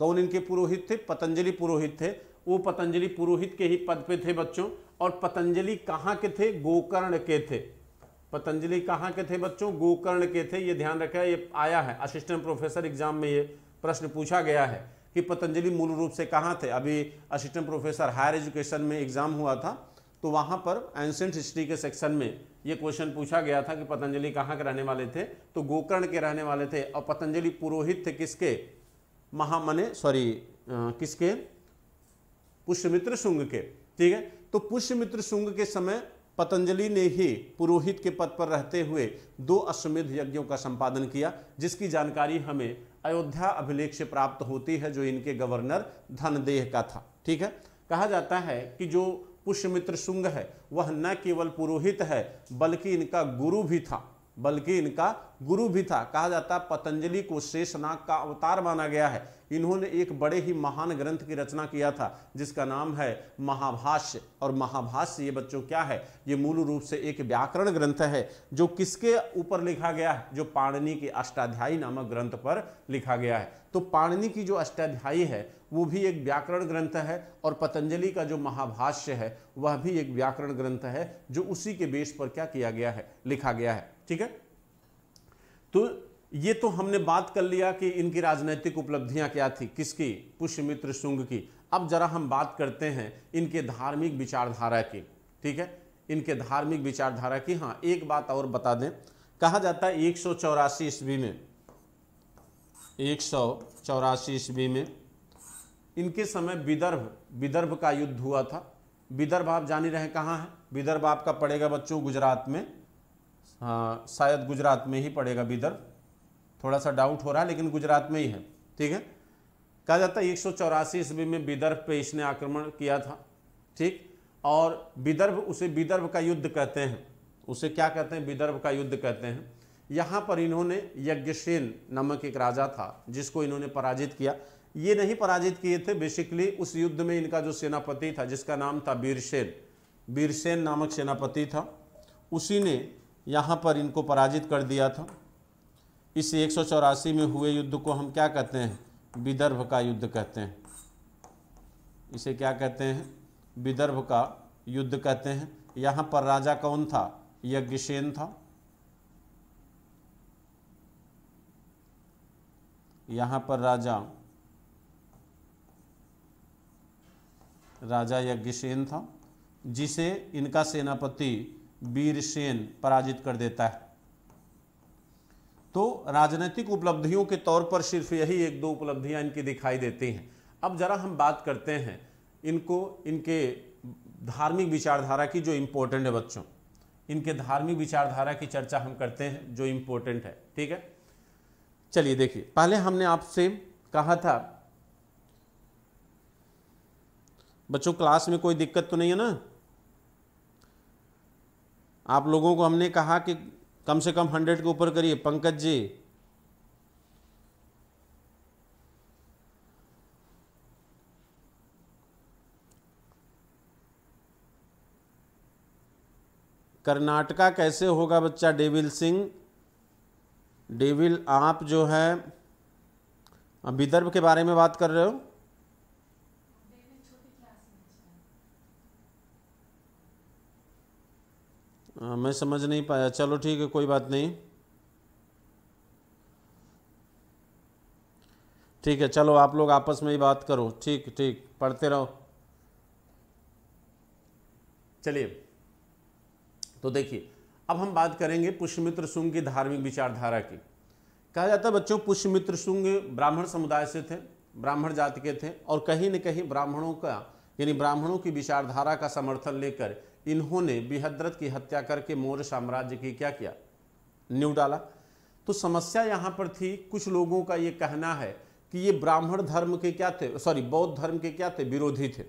[SPEAKER 1] कौन इनके पुरोहित थे? पतंजलि पुरोहित थे। वो पतंजलि पुरोहित के ही पद पे थे बच्चों। और पतंजलि कहाँ के थे? गोकर्ण के थे। पतंजलि कहाँ के थे बच्चों? गोकर्ण के थे। ये ध्यान रखा, ये आया है। असिस्टेंट प्रोफेसर एग्ज़ाम में ये प्रश्न पूछा गया है कि पतंजलि मूल रूप से कहाँ थे? अभी असिस्टेंट प्रोफेसर हायर एजुकेशन में एग्ज़ाम हुआ था। तो वहाँ पर एंशेंट हिस्ट्री के सेक्शन में ये क्वेश्चन पूछा गया था कि पतंजलि कहाँ के रहने वाले थे? तो गोकर्ण के रहने वाले थे। और पतंजलि पुरोहित थे किसके? महामने सॉरी किसके? पुष्यमित्र शुंग के। ठीक है? तो पुष्यमित्र शुंग के समय पतंजलि ने ही पुरोहित के पद पर रहते हुए दो अश्वमेध यज्ञों का संपादन किया, जिसकी जानकारी हमें अयोध्या अभिलेख से प्राप्त होती है, जो इनके गवर्नर धनदेह का था। ठीक है? कहा जाता है कि जो पुष्यमित्र शुंग है। वह न केवल पुरोहित है बल्कि इनका गुरु भी था। बल्कि इनका गुरु भी था। कहा जाता है, पतंजलि को शेषनाग का अवतार माना गया है। इन्होंने एक बड़े ही महान ग्रंथ की रचना किया था, जिसका नाम है महाभाष्य। और महाभाष्य, ये बच्चों, क्या है? ये मूल रूप से एक व्याकरण ग्रंथ है, जो किसके ऊपर लिखा गया है? जो पाणनी के अष्टाध्यायी नामक ग्रंथ पर लिखा गया है। तो पाणनी की जो अष्टाध्यायी है, वो भी एक व्याकरण ग्रंथ है, और पतंजलि का जो महाभाष्य है, वह भी एक व्याकरण ग्रंथ है, जो उसी के बेस पर क्या किया गया है? लिखा गया है। ठीक है? तो ये तो हमने बात कर लिया कि इनकी राजनैतिक उपलब्धियाँ क्या थी, किसकी? पुष्यमित्र शुंग की। अब जरा हम बात करते हैं इनके धार्मिक विचारधारा की, ठीक है? इनके धार्मिक विचारधारा की। हाँ एक बात और बता दें। कहा जाता है एक सौ चौरासी ईस्वी में, एक सौ चौरासी ईस्वी में इनके समय विदर्भ विदर्भ का युद्ध हुआ था। विदर्भ आप जान ही रहे कहाँ है? विदर्भ आपका पड़ेगा बच्चों गुजरात में। हाँ शायद गुजरात में ही पड़ेगा विदर्भ थोड़ा सा डाउट हो रहा है, लेकिन गुजरात में ही है। ठीक है? कहा जाता है, एक सौ चौरासी ईस्वी में विदर्भ पे इसने आक्रमण किया था। ठीक? और विदर्भ उसे विदर्भ का युद्ध कहते हैं। उसे क्या कहते हैं? विदर्भ का युद्ध कहते हैं। यहाँ पर इन्होंने यज्ञसेन नामक एक राजा था, जिसको इन्होंने पराजित किया। ये नहीं पराजित किए थे बेसिकली उस युद्ध में इनका जो सेनापति था, जिसका नाम था बीरसेन। बीरसेन नामक सेनापति था। उसी ने यहाँ पर इनको पराजित कर दिया था। इस एक सौ चौरासी में हुए युद्ध को हम क्या कहते हैं? विदर्भ का युद्ध कहते हैं। इसे क्या कहते हैं? विदर्भ का युद्ध कहते हैं। यहाँ पर राजा कौन था? यज्ञसेन था। यहाँ पर राजा राजा यज्ञसेन था, जिसे इनका सेनापति वीरसेन पराजित कर देता है। तो राजनीतिक उपलब्धियों के तौर पर सिर्फ़ यही एक दो उपलब्धियाँ इनकी दिखाई देती हैं। अब जरा हम बात करते हैं इनको, इनके धार्मिक विचारधारा की जो इम्पोर्टेंट है बच्चों। इनके धार्मिक विचारधारा की चर्चा हम करते हैं, जो इम्पोर्टेंट है, ठीक है? चलिए देखिए, पहले हमने आपसे कहा था, बच्चों क्लास में कोई दिक्कत तो नहीं है ना? आप लोगों को हमने कहा कि कम से कम हंड्रेड के ऊपर करिए, पंकज जी। कर्नाटका कैसे होगा बच्चा डेविल सिंह? डेविल, आप जो है विदर्भ के बारे में बात कर रहे हो? आ, हाँ, मैं समझ नहीं पाया। चलो ठीक है कोई बात नहीं। ठीक है चलो आप लोग आपस में ही बात करो। ठीक ठीक पढ़ते रहो। चलिए तो देखिए अब हम बात करेंगे पुष्यमित्र सुंग की धार्मिक विचारधारा की। कहा जाता है बच्चों पुष्यमित्र सुंग ब्राह्मण समुदाय से थे ब्राह्मण जाति के थे और कहीं न कहीं ब्राह्मणों का यानी ब्राह्मणों की विचारधारा का समर्थन लेकर इन्होंने बिहद्रत की हत्या करके मौर्य साम्राज्य की क्या किया? न्यू डाला। तो समस्या यहाँ पर थी, कुछ लोगों का ये कहना है कि ये ब्राह्मण धर्म के क्या थे? सॉरी, बौद्ध धर्म के क्या थे? विरोधी थे।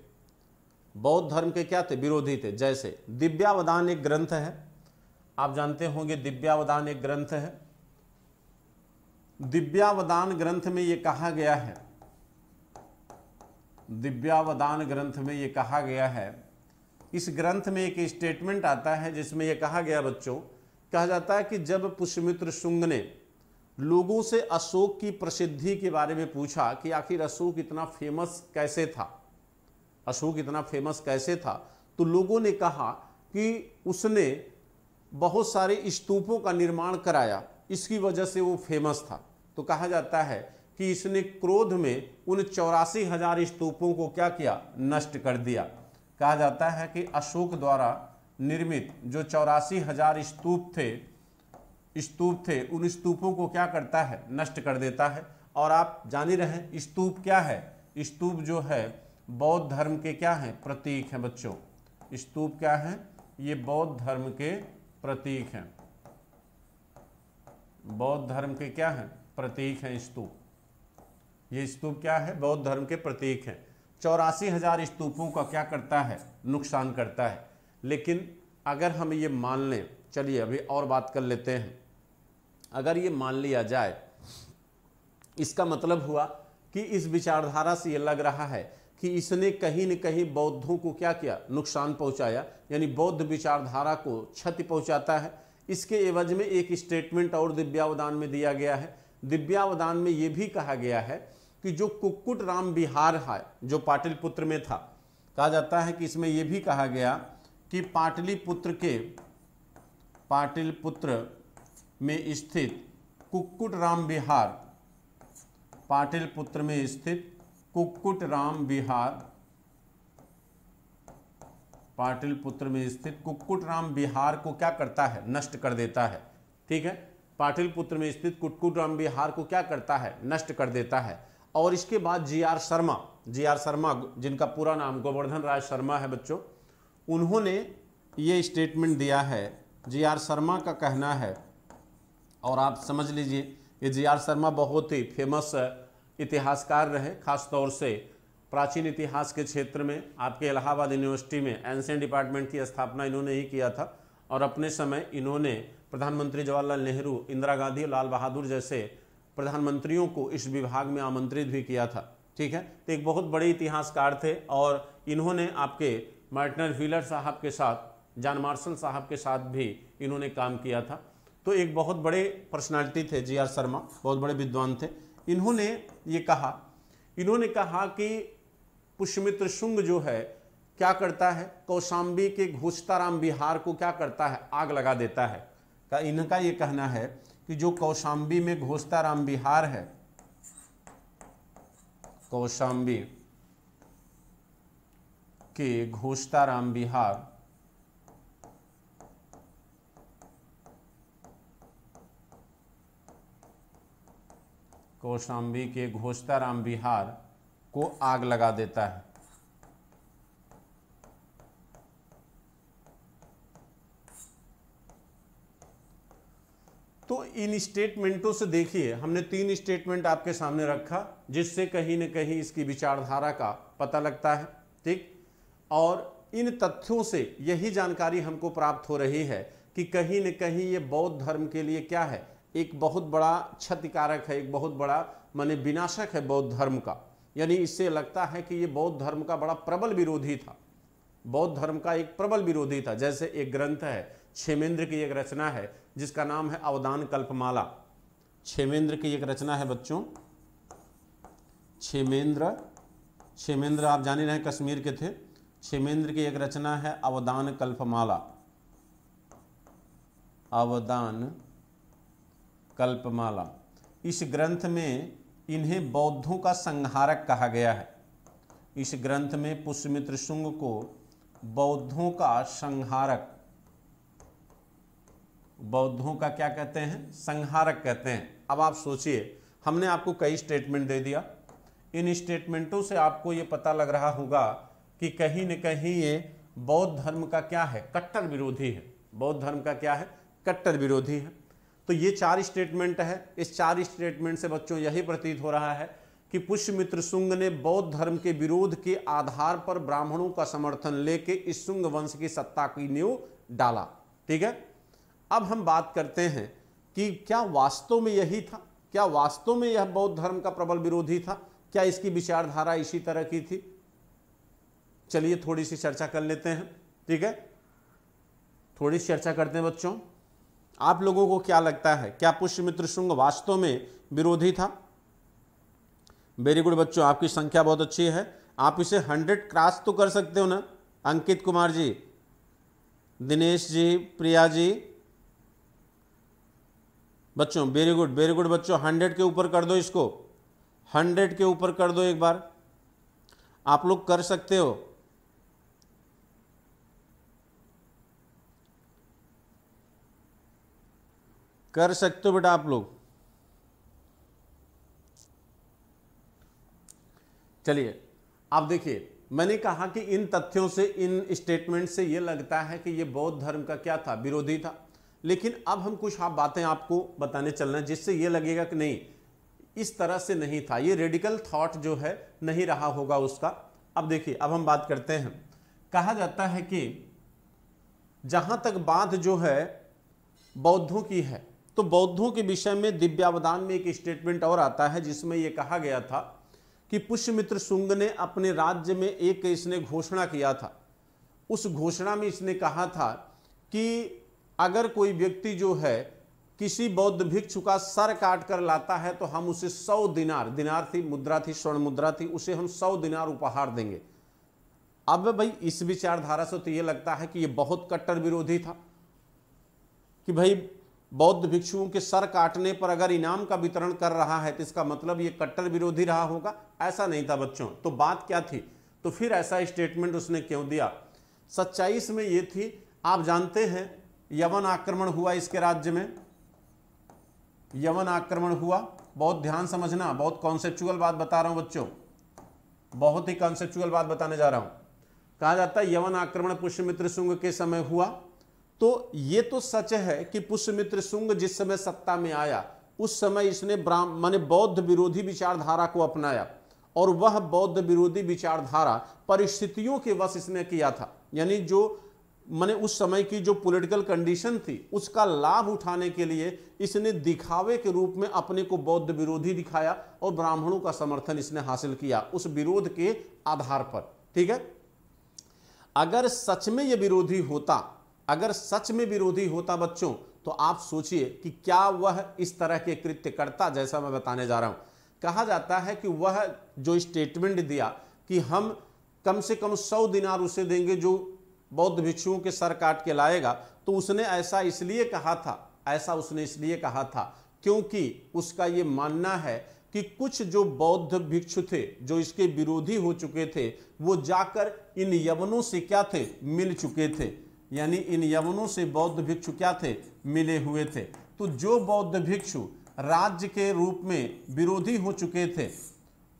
[SPEAKER 1] बौद्ध धर्म के क्या थे? विरोधी थे। जैसे दिव्यावदान एक ग्रंथ है। आप जानते होंगे दिव्यावदान एक ग्रंथ है। दिव्यावदान ग्रंथ में ये कहा गया है। दिव्यावदान ग्रंथ में ये कहा गया है इस ग्रंथ में एक स्टेटमेंट आता है जिसमें यह कहा गया, बच्चों, कहा जाता है कि जब पुष्यमित्र शुंग ने लोगों से अशोक की प्रसिद्धि के बारे में पूछा कि आखिर अशोक इतना फ़ेमस कैसे था, अशोक इतना फ़ेमस कैसे था तो लोगों ने कहा कि उसने बहुत सारे स्तूपों का निर्माण कराया, इसकी वजह से वो फ़ेमस था। तो कहा जाता है कि इसने क्रोध में उन चौरासी हज़ार स्तूपों को क्या किया? नष्ट कर दिया। कहा जाता है कि अशोक द्वारा निर्मित जो चौरासी हज़ार स्तूप थे स्तूप थे, उन स्तूपों को क्या करता है? नष्ट कर देता है। और आप जान ही रहे, स्तूप क्या है? स्तूप जो है, बौद्ध धर्म के क्या है? प्रतीक हैं बच्चों। स्तूप क्या है? ये बौद्ध धर्म के प्रतीक हैं। बौद्ध धर्म के क्या हैं? प्रतीक हैं स्तूप। ये स्तूप क्या है? बौद्ध धर्म के प्रतीक हैं। चौरासी हज़ार स्तूपों का क्या करता है? नुकसान करता है। लेकिन अगर हम ये मान लें, चलिए अभी और बात कर लेते हैं। अगर ये मान लिया जाए, इसका मतलब हुआ कि इस विचारधारा से ये लग रहा है कि इसने कहीं न कहीं बौद्धों को क्या किया? नुकसान पहुँचाया। यानी बौद्ध विचारधारा को क्षति पहुंचाता है। इसके एवज में एक स्टेटमेंट और दिव्यावदान में दिया गया है। दिव्यावदान में ये भी कहा गया है कि जो कुक्कुट राम बिहार है, जो पाटिलपुत्र में था, कहा जाता है कि इसमें यह भी कहा गया कि पाटलिपुत्र के, पाटिलपुत्र में स्थित कुक्कुट राम बिहार, पाटिलपुत्र में स्थित कुक्कुट राम बिहार, पाटिलपुत्र में स्थित कुक्कुट राम बिहार को क्या करता है? नष्ट कर देता है। ठीक है? पाटिलपुत्र में स्थित कुक्कुट राम बिहार को क्या करता है? नष्ट कर देता है। और इसके बाद G R Sharma, G R Sharma, जिनका पूरा नाम गोवर्धन राज शर्मा है बच्चों, उन्होंने ये स्टेटमेंट दिया है। जी आर शर्मा का कहना है, और आप समझ लीजिए ये जी आर शर्मा बहुत ही फ़ेमस इतिहासकार रहे खास तौर से प्राचीन इतिहास के क्षेत्र में, आपके इलाहाबाद यूनिवर्सिटी में एंशियन डिपार्टमेंट की स्थापना इन्होंने ही किया था, और अपने समय इन्होंने प्रधानमंत्री जवाहरलाल नेहरू, इंदिरा गांधी, लाल बहादुर जैसे प्रधानमंत्रियों को इस विभाग में आमंत्रित भी किया था। ठीक है? तो एक बहुत बड़े इतिहासकार थे और इन्होंने आपके मार्टनर व्हीलर साहब के साथ, जान मार्शल साहब के साथ भी इन्होंने काम किया था। तो एक बहुत बड़े पर्सनालिटी थे जी आर शर्मा, बहुत बड़े विद्वान थे। इन्होंने ये कहा, इन्होंने कहा कि पुष्यमित्र शुंग जो है, क्या करता है? कौशाम्बी के घोषताराम बिहार को क्या करता है? आग लगा देता है। का इनका ये कहना है कि जो कौशाम्बी में घोषताराम बिहार है, कौशाम्बी के घोषताराम बिहार कौशाम्बी के घोषताराम बिहार को आग लगा देता है। तो इन स्टेटमेंटों से देखिए, हमने तीन स्टेटमेंट आपके सामने रखा, जिससे कहीं न कहीं इसकी विचारधारा का पता लगता है, ठीक? और इन तथ्यों से यही जानकारी हमको प्राप्त हो रही है कि कहीं न कहीं ये बौद्ध धर्म के लिए क्या है? एक बहुत बड़ा क्षतिकारक है, एक बहुत बड़ा माने विनाशक है बौद्ध धर्म का। यानी इससे लगता है कि ये बौद्ध धर्म का बड़ा प्रबल विरोधी था। बौद्ध धर्म का एक प्रबल विरोधी था, जैसे एक ग्रंथ है क्षेमेंद्र की एक रचना है, जिसका नाम है अवदान कल्पमाला। क्षेमेंद्र की एक रचना है बच्चों। क्षेमेंद्र क्षेमेंद्र आप जाने रहे कश्मीर के थे। क्षेमेंद्र की एक रचना है अवदान कल्पमाला। अवदान कल्पमाला। इस ग्रंथ में इन्हें बौद्धों का संहारक कहा गया है। इस ग्रंथ में पुष्यमित्र शुंग को बौद्धों का संहारक बौद्धों का क्या कहते हैं? संहारक कहते हैं। अब आप सोचिए, हमने आपको कई स्टेटमेंट दे दिया। इन स्टेटमेंटों से आपको ये पता लग रहा होगा कि कहीं न कहीं ये बौद्ध धर्म का क्या है? कट्टर विरोधी है। बौद्ध धर्म का क्या है? कट्टर विरोधी है। तो ये चार स्टेटमेंट है। इस चार स्टेटमेंट से बच्चों, यही प्रतीत हो रहा है कि पुष्यमित्र सुंग ने बौद्ध धर्म के विरोध के आधार पर ब्राह्मणों का समर्थन लेके इस सुंग वंश की सत्ता की नींव डाला। ठीक है? अब हम बात करते हैं कि क्या वास्तव में यही था? क्या वास्तव में यह बौद्ध धर्म का प्रबल विरोधी था? क्या इसकी विचारधारा इसी तरह की थी? चलिए थोड़ी सी चर्चा कर लेते हैं, ठीक है? थोड़ी सी चर्चा करते हैं बच्चों। आप लोगों को क्या लगता है? क्या पुष्यमित्र शुंग वास्तव में विरोधी था? वेरी गुड बच्चों, आपकी संख्या बहुत अच्छी है। आप इसे हंड्रेड क्रॉस तो कर सकते हो ना? अंकित कुमार जी, दिनेश जी, प्रिया जी बच्चों वेरी गुड वेरी गुड बच्चों हंड्रेड के ऊपर कर दो इसको। हंड्रेड के ऊपर कर दो एक बार। आप लोग कर सकते हो। कर सकते हो बेटा आप लोग। चलिए, आप देखिए, मैंने कहा कि इन तथ्यों से, इन स्टेटमेंट से यह लगता है कि यह बौद्ध धर्म का क्या था? विरोधी था। लेकिन अब हम कुछ आप बातें आपको बताने चल रहे हैं जिससे यह लगेगा कि नहीं, इस तरह से नहीं था। ये रेडिकल थॉट जो है, नहीं रहा होगा उसका। अब देखिए, अब हम बात करते हैं। कहा जाता है कि जहाँ तक बात जो है, बौद्धों की है तो बौद्धों के विषय में दिव्यावदान में एक स्टेटमेंट और आता है, जिसमें यह कहा गया था कि पुष्यमित्र सुंग ने अपने राज्य में एक इसने घोषणा किया था। उस घोषणा में इसने कहा था कि अगर कोई व्यक्ति जो है किसी बौद्ध भिक्षु का सर काट कर लाता है तो हम उसे सौ दिनार दिनार थी, मुद्रा थी, स्वर्ण मुद्रा थी, उसे हम सौ दिनार उपहार देंगे। अब भाई, इस विचारधारा से तो यह लगता है कि यह बहुत कट्टर विरोधी था, कि भाई, बौद्ध भिक्षुओं के सर काटने पर अगर इनाम का वितरण कर रहा है तो इसका मतलब ये कट्टर विरोधी रहा होगा। ऐसा नहीं था बच्चों तो बात क्या थी? तो फिर ऐसा स्टेटमेंट उसने क्यों दिया? सच्चाई इसमें यह थी, आप जानते हैं यवन आक्रमण हुआ इसके राज्य में। यवन आक्रमण हुआ। बहुत ध्यान समझना, बहुत कॉन्सेप्चुअल बात बता रहा हूँ बच्चों। बहुत ही कॉन्सेप्चुअल बात बताने जा रहा हूँ। कहा जाता है, यवन आक्रमण पुष्यमित्र सुंग के समय हुआ। तो ये तो सच है कि पुष्यमित्र सुंग जिस समय सत्ता में आया, उस समय इसने ब्राह्म, माने बौद्ध विरोधी विचारधारा को अपनाया। और वह बौद्ध विरोधी विचारधारा परिस्थितियों के वश इसने किया था। यानी जो मैंने उस समय की जो पॉलिटिकल कंडीशन थी, उसका लाभ उठाने के लिए इसने दिखावे के रूप में अपने को बौद्ध विरोधी दिखाया और ब्राह्मणों का समर्थन इसने हासिल किया उस विरोध के आधार पर। ठीक है? अगर सच में यह विरोधी होता, अगर सच में विरोधी होता बच्चों तो आप सोचिए कि क्या वह इस तरह के कृत्य करता जैसा मैं बताने जा रहा हूँ। कहा जाता है कि वह जो स्टेटमेंट दिया कि हम कम से कम सौ दिनार उसे देंगे, जो बौद्ध भिक्षुओं के सर काट के लाएगा तो उसने ऐसा इसलिए कहा था, ऐसा उसने इसलिए कहा था, क्योंकि उसका यह मानना है कि कुछ जो बौद्ध भिक्षु थे, जो इसके विरोधी हो चुके थे, वो जाकर इन यवनों से क्या थे? मिल चुके थे। यानी इन यवनों से बौद्ध भिक्षु क्या थे? मिले हुए थे। तो जो बौद्ध भिक्षु राज्य के रूप में विरोधी हो चुके थे,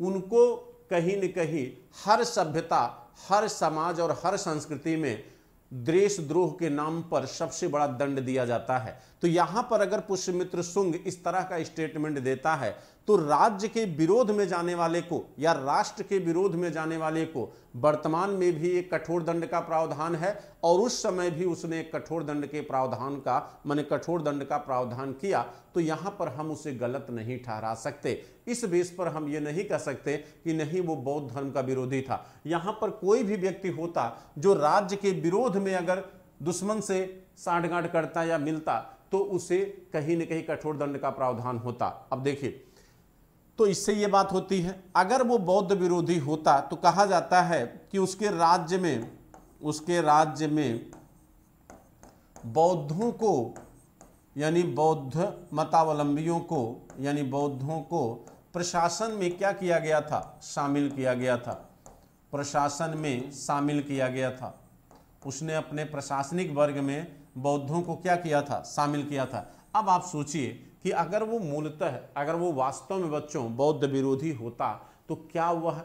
[SPEAKER 1] उनको कहीं न कहीं हर सभ्यता हर समाज और हर संस्कृति में देशद्रोह के नाम पर सबसे बड़ा दंड दिया जाता है। तो यहाँ पर अगर पुष्यमित्र सुंग इस तरह का स्टेटमेंट देता है तो राज्य के विरोध में जाने वाले को या राष्ट्र के विरोध में जाने वाले को वर्तमान में भी एक कठोर दंड का प्रावधान है और उस समय भी उसने एक कठोर दंड के प्रावधान का, मैंने कठोर दंड का प्रावधान किया तो यहाँ पर हम उसे गलत नहीं ठहरा सकते। इस बेस पर हम ये नहीं कह सकते कि नहीं वो बौद्ध धर्म का विरोधी था। यहाँ पर कोई भी व्यक्ति होता जो राज्य के विरोध में अगर दुश्मन से साठगांठ करता या मिलता तो उसे कहीं न कहीं कठोर दंड का प्रावधान होता। अब देखिए तो इससे यह बात होती है। अगर वो बौद्ध विरोधी होता तो कहा जाता है कि उसके राज्य में, उसके राज्य में बौद्धों को, यानी बौद्ध मतावलंबियों को, यानी बौद्धों को प्रशासन में क्या किया गया था? शामिल किया गया था। प्रशासन में शामिल किया गया था। उसने अपने प्रशासनिक वर्ग में बौद्धों को क्या किया था? शामिल किया था। अब आप सोचिए कि अगर वो मूलतः, अगर वो वास्तव में बच्चों, बौद्ध विरोधी होता तो क्या वह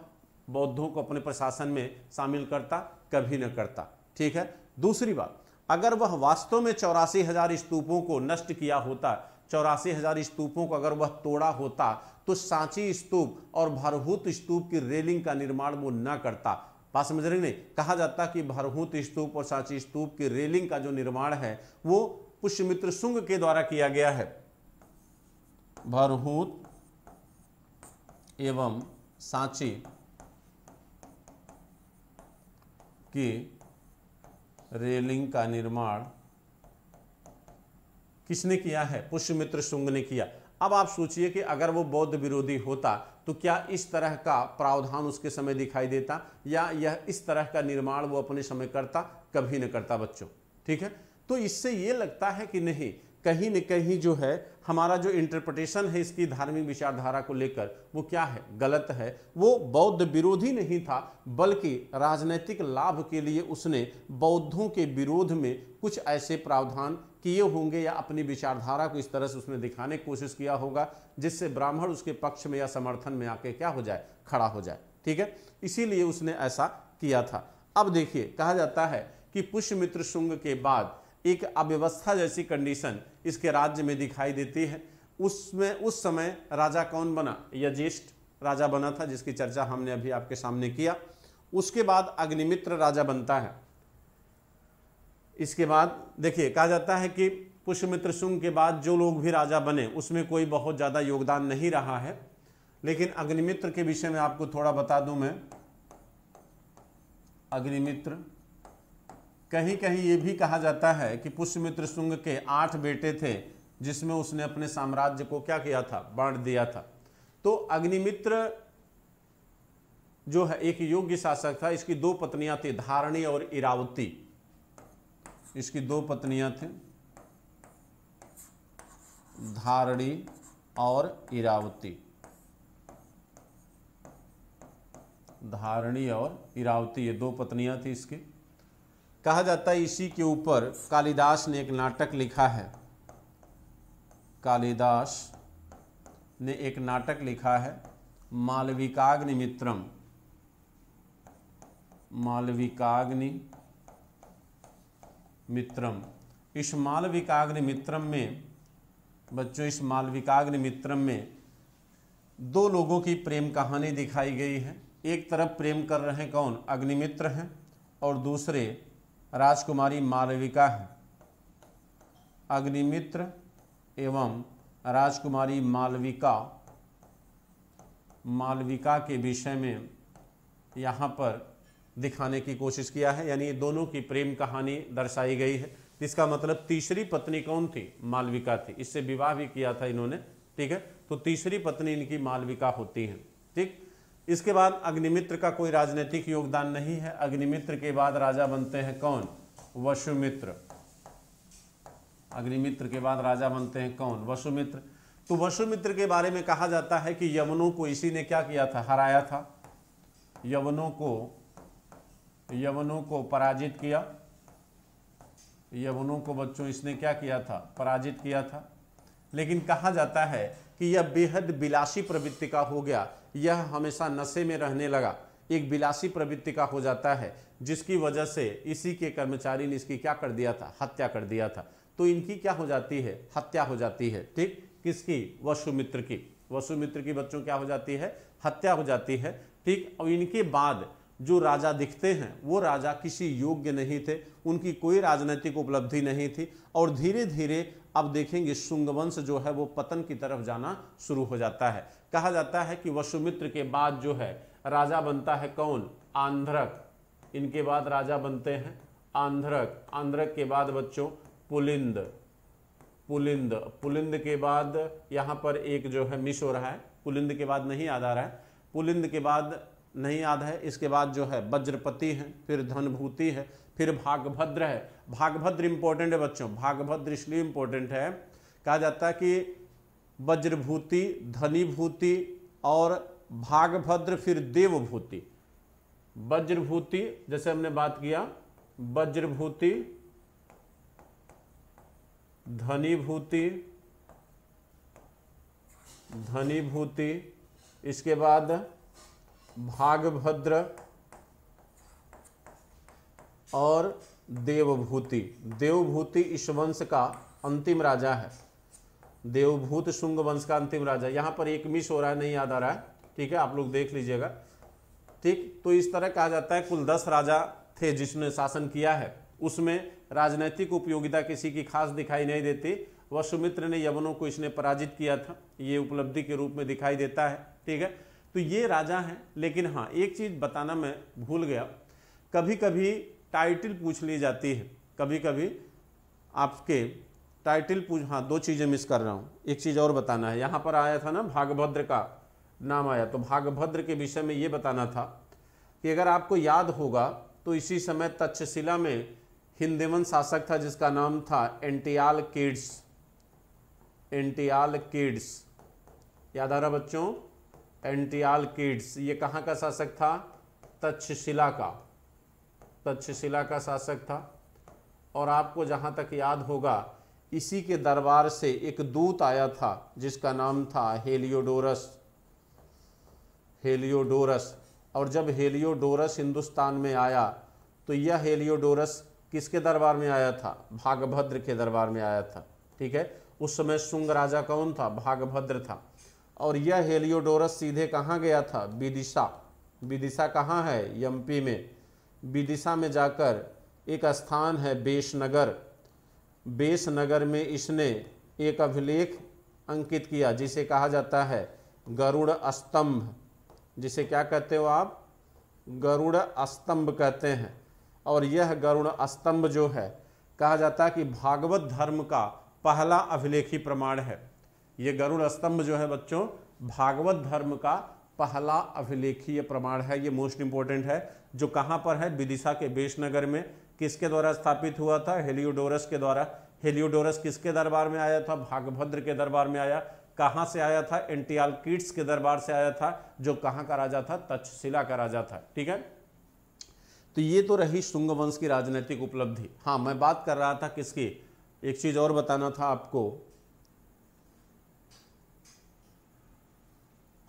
[SPEAKER 1] बौद्धों को अपने प्रशासन में शामिल करता? कभी न करता। ठीक है? दूसरी बात, अगर वह वास्तव में चौरासी हज़ार स्तूपों को नष्ट किया होता, चौरासी हज़ार स्तूपों को अगर वह तोड़ा होता तो सांची स्तूप और भरभूत स्तूप की रेलिंग का निर्माण वो न करता। बात समझ रहे नहीं? कहा जाता कि भरभूत स्तूप और सांची स्तूप की रेलिंग का जो निर्माण है, वो पुष्यमित्र सुंग के द्वारा किया गया है। भरहूत एवं सांची की रेलिंग का निर्माण किसने किया है? पुष्यमित्र शुंग ने किया। अब आप सोचिए कि अगर वो बौद्ध विरोधी होता तो क्या इस तरह का प्रावधान उसके समय दिखाई देता? या यह इस तरह का निर्माण वो अपने समय करता? कभी न करता बच्चों। ठीक है? तो इससे ये लगता है कि नहीं कहीं न कहीं जो है, हमारा जो इंटरप्रटेशन है इसकी धार्मिक विचारधारा को लेकर, वो क्या है? गलत है। वो बौद्ध विरोधी नहीं था, बल्कि राजनीतिक लाभ के लिए उसने बौद्धों के विरोध में कुछ ऐसे प्रावधान किए होंगे या अपनी विचारधारा को इस तरह से उसने दिखाने की कोशिश किया होगा, जिससे ब्राह्मण उसके पक्ष में या समर्थन में आके क्या हो जाए? खड़ा हो जाए। ठीक है? इसीलिए उसने ऐसा किया था। अब देखिए, कहा जाता है कि पुष्यमित्र शुंग के बाद एक अव्यवस्था जैसी कंडीशन इसके राज्य में दिखाई देती है। उसमें, उस समय राजा कौन बना? यज्ञेष्ठ राजा बना था, जिसकी चर्चा हमने अभी आपके सामने किया। उसके बाद अग्निमित्र राजा बनता है। इसके बाद देखिए, कहा जाता है कि पुष्यमित्र शुंग के बाद जो लोग भी राजा बने, उसमें कोई बहुत ज़्यादा योगदान नहीं रहा है। लेकिन अग्निमित्र के विषय में आपको थोड़ा बता दूँ मैं। अग्निमित्र कहीं कहीं ये भी कहा जाता है कि पुष्यमित्र शुंग के आठ बेटे थे, जिसमें उसने अपने साम्राज्य को क्या किया था? बांट दिया था। तो अग्निमित्र जो है, एक योग्य शासक था। इसकी दो पत्नियाँ थी, धारणी और इरावती। इसकी दो पत्नियाँ थी, धारणी और इरावती। धारणी और इरावती, ये दो पत्नियाँ थी इसकी। कहा जाता है इसी के ऊपर कालिदास ने एक नाटक लिखा है। कालिदास ने एक नाटक लिखा है मालविकाग्नि मित्रम मालविकाग्नि मित्रम इस मालविकाग्नि मित्रम में, बच्चों, इस मालविकाग्नि मित्रम में दो लोगों की प्रेम कहानी दिखाई गई है। एक तरफ़ प्रेम कर रहे हैं कौन? अग्निमित्र हैं और दूसरे राजकुमारी मालविका है। अग्निमित्र एवं राजकुमारी मालविका मालविका के विषय में यहाँ पर दिखाने की कोशिश किया है, यानी दोनों की प्रेम कहानी दर्शाई गई है। इसका मतलब तीसरी पत्नी कौन थी? मालविका थी। इससे विवाह भी किया था इन्होंने, ठीक है? तो तीसरी पत्नी इनकी मालविका होती है, ठीक? इसके बाद अग्निमित्र का कोई राजनीतिक योगदान नहीं है। अग्निमित्र के बाद राजा बनते हैं कौन? वसुमित्र। अग्निमित्र के बाद राजा बनते हैं कौन? वसुमित्र। तो वसुमित्र के बारे में कहा जाता है कि यवनों को इसी ने क्या किया था? हराया था। यवनों को यवनों को पराजित किया। यवनों को बच्चों, इसने क्या किया था? पराजित किया था। लेकिन कहा जाता है कि यह बेहद बिलासी प्रवृत्ति का हो गया। यह हमेशा नशे में रहने लगा। एक बिलासी प्रवृत्ति का हो जाता है, जिसकी वजह से इसी के कर्मचारी ने इसकी क्या कर दिया था? हत्या कर दिया था। तो इनकी क्या हो जाती है? हत्या हो जाती है। ठीक? किसकी? वसुमित्र की। वसुमित्र की बच्चों क्या हो जाती है? हत्या हो जाती है। ठीक? और इनके बाद जो राजा दिखते हैं, वो राजा किसी योग्य नहीं थे, उनकी कोई राजनीतिक उपलब्धि नहीं थी और धीरे धीरे अब देखेंगे शुंगवंश जो है, वो पतन की तरफ़ जाना शुरू हो जाता है। कहा जाता है कि वसुमित्र के बाद जो है, राजा बनता है कौन? आंध्रक। इनके बाद राजा बनते हैं आंध्रक। आंध्रक के बाद बच्चों, पुलिंद। पुलिंद। पुलिंद के बाद यहाँ पर एक जो है मिस हो रहा है। पुलिंद के बाद नहीं याद आ रहा है। पुलिंद के बाद नहीं याद है। इसके बाद जो है, वज्रपति है, फिर धनभूति है, फिर भागभद्र है। भागभद्र इंपॉर्टेंट है बच्चों। भागभद्र इसलिए इंपॉर्टेंट है, कहा जाता है कि वज्रभूति, धनीभूति और भागभद्र, फिर देवभूति। वज्रभूति, जैसे हमने बात किया, वज्रभूति, धनीभूति धनीभूति, इसके बाद भागभद्र और देवभूति। देवभूति इस वंश का अंतिम राजा है। देवभूत शुंग वंश का अंतिम राजा। यहाँ पर एक मिस हो रहा है, नहीं याद आ रहा है। ठीक है, आप लोग देख लीजिएगा। ठीक तो इस तरह कहा जाता है, कुल दस राजा थे जिसने शासन किया है। उसमें राजनैतिक उपयोगिता किसी की खास दिखाई नहीं देती। वसुमित्र ने यवनों को इसने पराजित किया था। ये उपलब्धि के रूप में दिखाई देता है। ठीक है तो ये राजा हैं, लेकिन हाँ एक चीज़ बताना मैं भूल गया। कभी कभी टाइटल पूछ ली जाती है। कभी कभी आपके टाइटल पूछ हाँ दो चीज़ें मिस कर रहा हूँ। एक चीज़ और बताना है। यहाँ पर आया था ना, भागभद्र का नाम आया। तो भागभद्र के विषय में ये बताना था कि अगर आपको याद होगा तो इसी समय तक्षशिला में हिंदेवन शासक था, जिसका नाम था एंटियाल किड्स। एंटियाल किड्स। याद आ रहा बच्चों? एंटियाल किड्स, ये कहाँ का शासक था? तक्षशिला का। तक्षशिला का शासक था। और आपको जहाँ तक याद होगा, इसी के दरबार से एक दूत आया था, जिसका नाम था हेलियोडोरस। हेलियोडोरस। और जब हेलियोडोरस हिंदुस्तान में आया तो यह हेलियोडोरस किसके दरबार में आया था? भागभद्र के दरबार में आया था। ठीक है? उस समय शुंग राजा कौन था? भागभद्र था। और यह हेलियोडोरस सीधे कहाँ गया था? विदिशा विदिशा कहाँ है? यमपी में। विदिशा में जाकर एक स्थान है बेशनगर। बेशनगर में इसने एक अभिलेख अंकित किया, जिसे कहा जाता है गरुड़ स्तंभ। जिसे क्या कहते हो आप? गरुड़ स्तंभ कहते हैं। और यह गरुड़ स्तंभ जो है, कहा जाता है कि भागवत धर्म का पहला अभिलेखी प्रमाण है। ये गरुड़ स्तंभ जो है बच्चों, भागवत धर्म का पहला अभिलेखीय प्रमाण है, ये मोस्ट इंपॉर्टेंट है, जो कहाँ पर है? विदिशा के बेशनगर में। किसके द्वारा स्थापित हुआ था? हेलियोडोरस के द्वारा। हेलियोडोरस किसके दरबार में आया था? भागभद्र के दरबार में आया। कहाँ से आया था? एंटियाल कीट्स के दरबार से आया था, जो कहाँ का राजा था? तक्षशिला का राजा था। ठीक है? तो ये तो रही शुंग वंश की राजनीतिक उपलब्धि। हाँ मैं बात कर रहा था किसकी? एक चीज़ और बताना था आपको।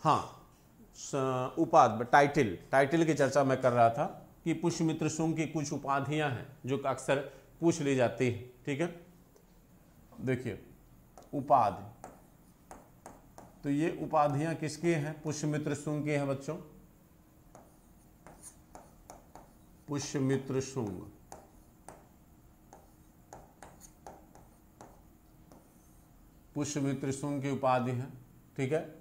[SPEAKER 1] हाँ उपाध टाइटिल टाइटिल की चर्चा मैं कर रहा था कि पुष्यमित्र शुंग की कुछ उपाधियाँ हैं जो अक्सर पूछ ली जाती है, ठीक है? देखिए उपाधि तो ये उपाधियाँ किसकी हैं? पुष्यमित्र शुंग की हैं बच्चों। पुष्यमित्र शुंग पुष्यमित्र शुंग की उपाधि है, ठीक है?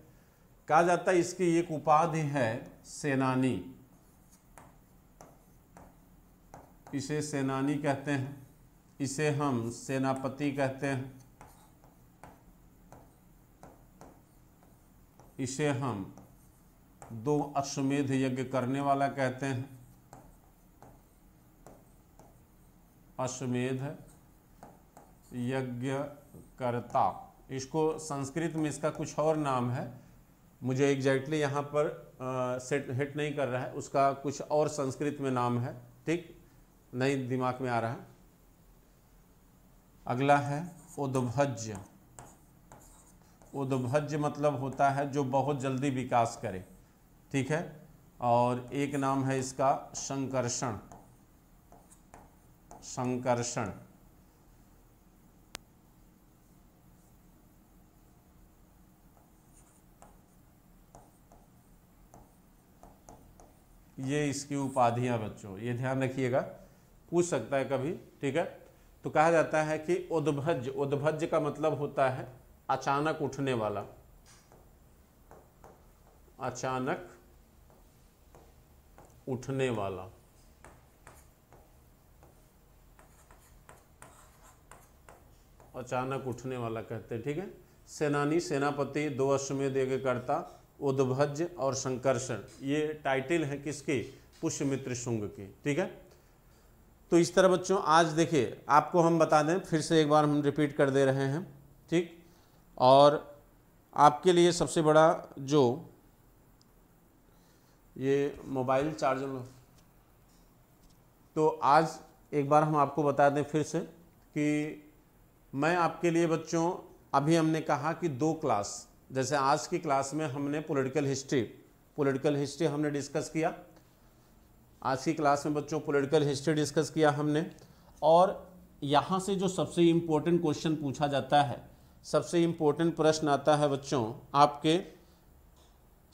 [SPEAKER 1] कहा जाता है इसकी एक उपाधि है सेनानी। इसे सेनानी कहते हैं। इसे हम सेनापति कहते हैं। इसे हम दो अश्वमेध यज्ञ करने वाला कहते हैं। अश्वमेध यज्ञ करता इसको संस्कृत में इसका कुछ और नाम है। मुझे एग्जैक्टली exactly यहाँ पर सेट हिट नहीं कर रहा है। उसका कुछ और संस्कृत में नाम है, ठीक? नहीं, दिमाग में आ रहा है। अगला है, उद्भज्य। उद्भज्य मतलब होता है जो बहुत जल्दी विकास करे, ठीक है? और एक नाम है इसका, संकर्षण। संकर्षण। ये इसकी उपाधियाँ बच्चों, ये ध्यान रखिएगा। पूछ सकता है कभी, ठीक है? तो कहा जाता है कि उद्भज उद्भज का मतलब होता है अचानक उठने वाला। अचानक उठने वाला। अचानक उठने वाला कहते हैं, ठीक है? सेनानी, सेनापति, दो अश्वमेध यज्ञ करता उद्भज और संकर्षण, ये टाइटल है किसके? पुष्यमित्र शुंग के, ठीक है? तो इस तरह बच्चों, आज देखिए, आपको हम बता दें, फिर से एक बार हम रिपीट कर दे रहे हैं, ठीक? और आपके लिए सबसे बड़ा जो, ये मोबाइल चार्जर तो आज एक बार हम आपको बता दें फिर से कि मैं आपके लिए बच्चों, अभी हमने कहा कि दो क्लास जैसे आज की क्लास में हमने पॉलिटिकल हिस्ट्री पॉलिटिकल हिस्ट्री हमने डिस्कस किया। आज की क्लास में बच्चों पॉलिटिकल हिस्ट्री डिस्कस किया हमने। और यहाँ से जो सबसे इम्पोर्टेंट क्वेश्चन पूछा जाता है, सबसे इम्पोर्टेंट प्रश्न आता है बच्चों, आपके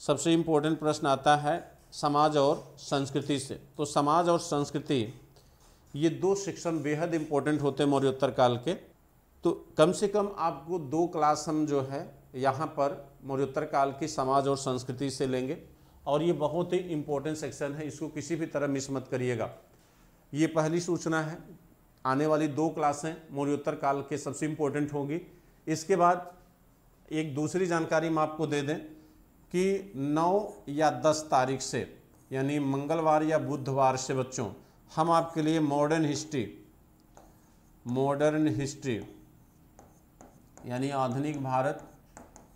[SPEAKER 1] सबसे इम्पोर्टेंट प्रश्न आता है समाज और संस्कृति से। तो समाज और संस्कृति, ये दो शिक्षण बेहद इम्पोर्टेंट होते हैं मौर्योत्तर काल के। तो कम से कम आपको दो क्लास हम जो है यहाँ पर मौर्योत्तर काल की समाज और संस्कृति से लेंगे। और ये बहुत ही इम्पोर्टेंट सेक्शन है, इसको किसी भी तरह मिस मत करिएगा। ये पहली सूचना है, आने वाली दो क्लासें मौर्योत्तर काल के सबसे इम्पोर्टेंट होंगी। इसके बाद एक दूसरी जानकारी हम आपको दे दें कि 9 या 10 तारीख से, यानी मंगलवार या बुधवार से बच्चों, हम आपके लिए मॉडर्न हिस्ट्री मॉडर्न हिस्ट्री यानी आधुनिक भारत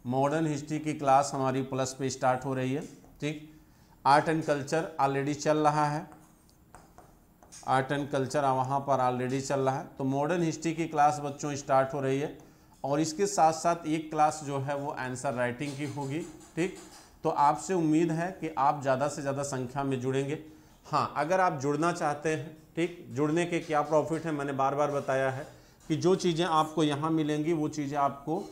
[SPEAKER 1] मॉडर्न हिस्ट्री की क्लास हमारी प्लस पे स्टार्ट हो रही है, ठीक? आर्ट एंड कल्चर ऑलरेडी चल रहा है। आर्ट एंड कल्चर वहाँ पर ऑलरेडी चल रहा है। तो मॉडर्न हिस्ट्री की क्लास बच्चों स्टार्ट हो रही है और इसके साथ साथ एक क्लास जो है वो आंसर राइटिंग की होगी, ठीक? तो आपसे उम्मीद है कि आप ज़्यादा से ज़्यादा संख्या में जुड़ेंगे। हाँ अगर आप जुड़ना चाहते हैं, ठीक? जुड़ने के क्या प्रॉफिट है? मैंने बार बार बताया है कि जो चीज़ें आपको यहाँ मिलेंगी, वो चीज़ें आपको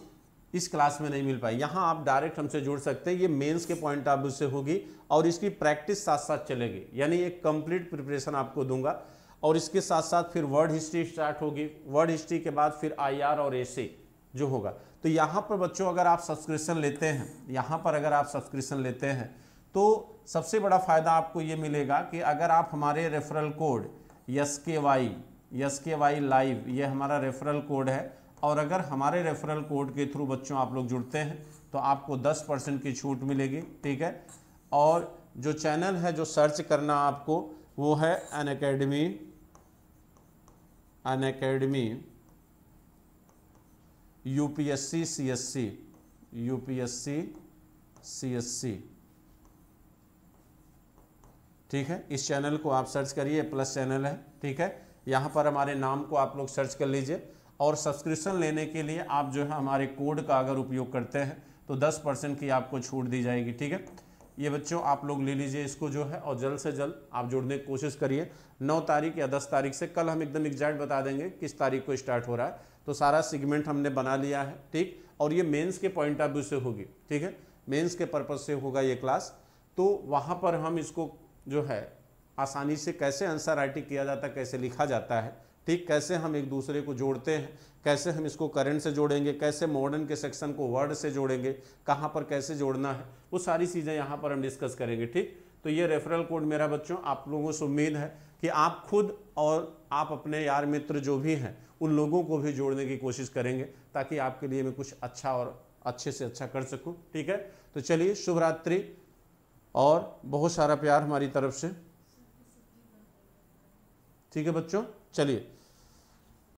[SPEAKER 1] इस क्लास में नहीं मिल पाई। यहाँ आप डायरेक्ट हमसे जुड़ सकते हैं। ये मेंस के पॉइंट ऑफ़ व्यू से होगी और इसकी प्रैक्टिस साथ साथ चलेगी। यानी एक कंप्लीट प्रिपरेशन आपको दूँगा। और इसके साथ साथ फिर वर्ड हिस्ट्री स्टार्ट होगी। वर्ड हिस्ट्री के बाद फिर आईआर और एसी जो होगा। तो यहाँ पर बच्चों, अगर आप सब्सक्रिप्शन लेते हैं, यहाँ पर अगर आप सब्सक्रिप्शन लेते हैं तो सबसे बड़ा फ़ायदा आपको ये मिलेगा कि अगर आप हमारे referral code S K Y S K Y live, ये हमारा रेफरल कोड है और अगर हमारे रेफरल कोड के थ्रू बच्चों आप लोग जुड़ते हैं तो आपको 10 परसेंट की छूट मिलेगी, ठीक है? और जो चैनल है, जो सर्च करना आपको, वो है Unacademy Unacademy UPSC CSC S C ठीक है? इस चैनल को आप सर्च करिए प्लस चैनल है, ठीक है? यहाँ पर हमारे नाम को आप लोग सर्च कर लीजिए। और सब्सक्रिप्शन लेने के लिए आप जो है हमारे कोड का अगर उपयोग करते हैं तो 10 परसेंट की आपको छूट दी जाएगी, ठीक है? ये बच्चों, आप लोग ले लीजिए इसको जो है और जल्द से जल्द आप जुड़ने की कोशिश करिए। 9 तारीख या 10 तारीख से कल हम एकदम एग्जैक्ट बता देंगे किस तारीख को स्टार्ट हो रहा है। तो सारा सिगमेंट हमने बना लिया है, ठीक? और ये मेंस के पॉइंट ऑफ़ व्यू से होगी, ठीक है? मेंस के पर्पज से होगा ये क्लास तो वहाँ पर हम इसको जो है आसानी से कैसे आंसर राइटिंग किया जाता है, कैसे लिखा जाता है ठीक, कैसे हम एक दूसरे को जोड़ते हैं, कैसे हम इसको करंट से जोड़ेंगे, कैसे मॉडर्न के सेक्शन को वर्ड से जोड़ेंगे, कहाँ पर कैसे जोड़ना है, वो सारी चीज़ें यहाँ पर हम डिस्कस करेंगे, ठीक? तो ये रेफरल कोड मेरा बच्चों, आप लोगों से उम्मीद है कि आप खुद और आप अपने यार मित्र जो भी हैं, उन लोगों को भी जोड़ने की कोशिश करेंगे, ताकि आपके लिए मैं कुछ अच्छा और अच्छे से अच्छा कर सकूँ, ठीक है? तो चलिए, शुभरात्रि और बहुत सारा प्यार हमारी तरफ़ से। ठीक है बच्चों? चलिए।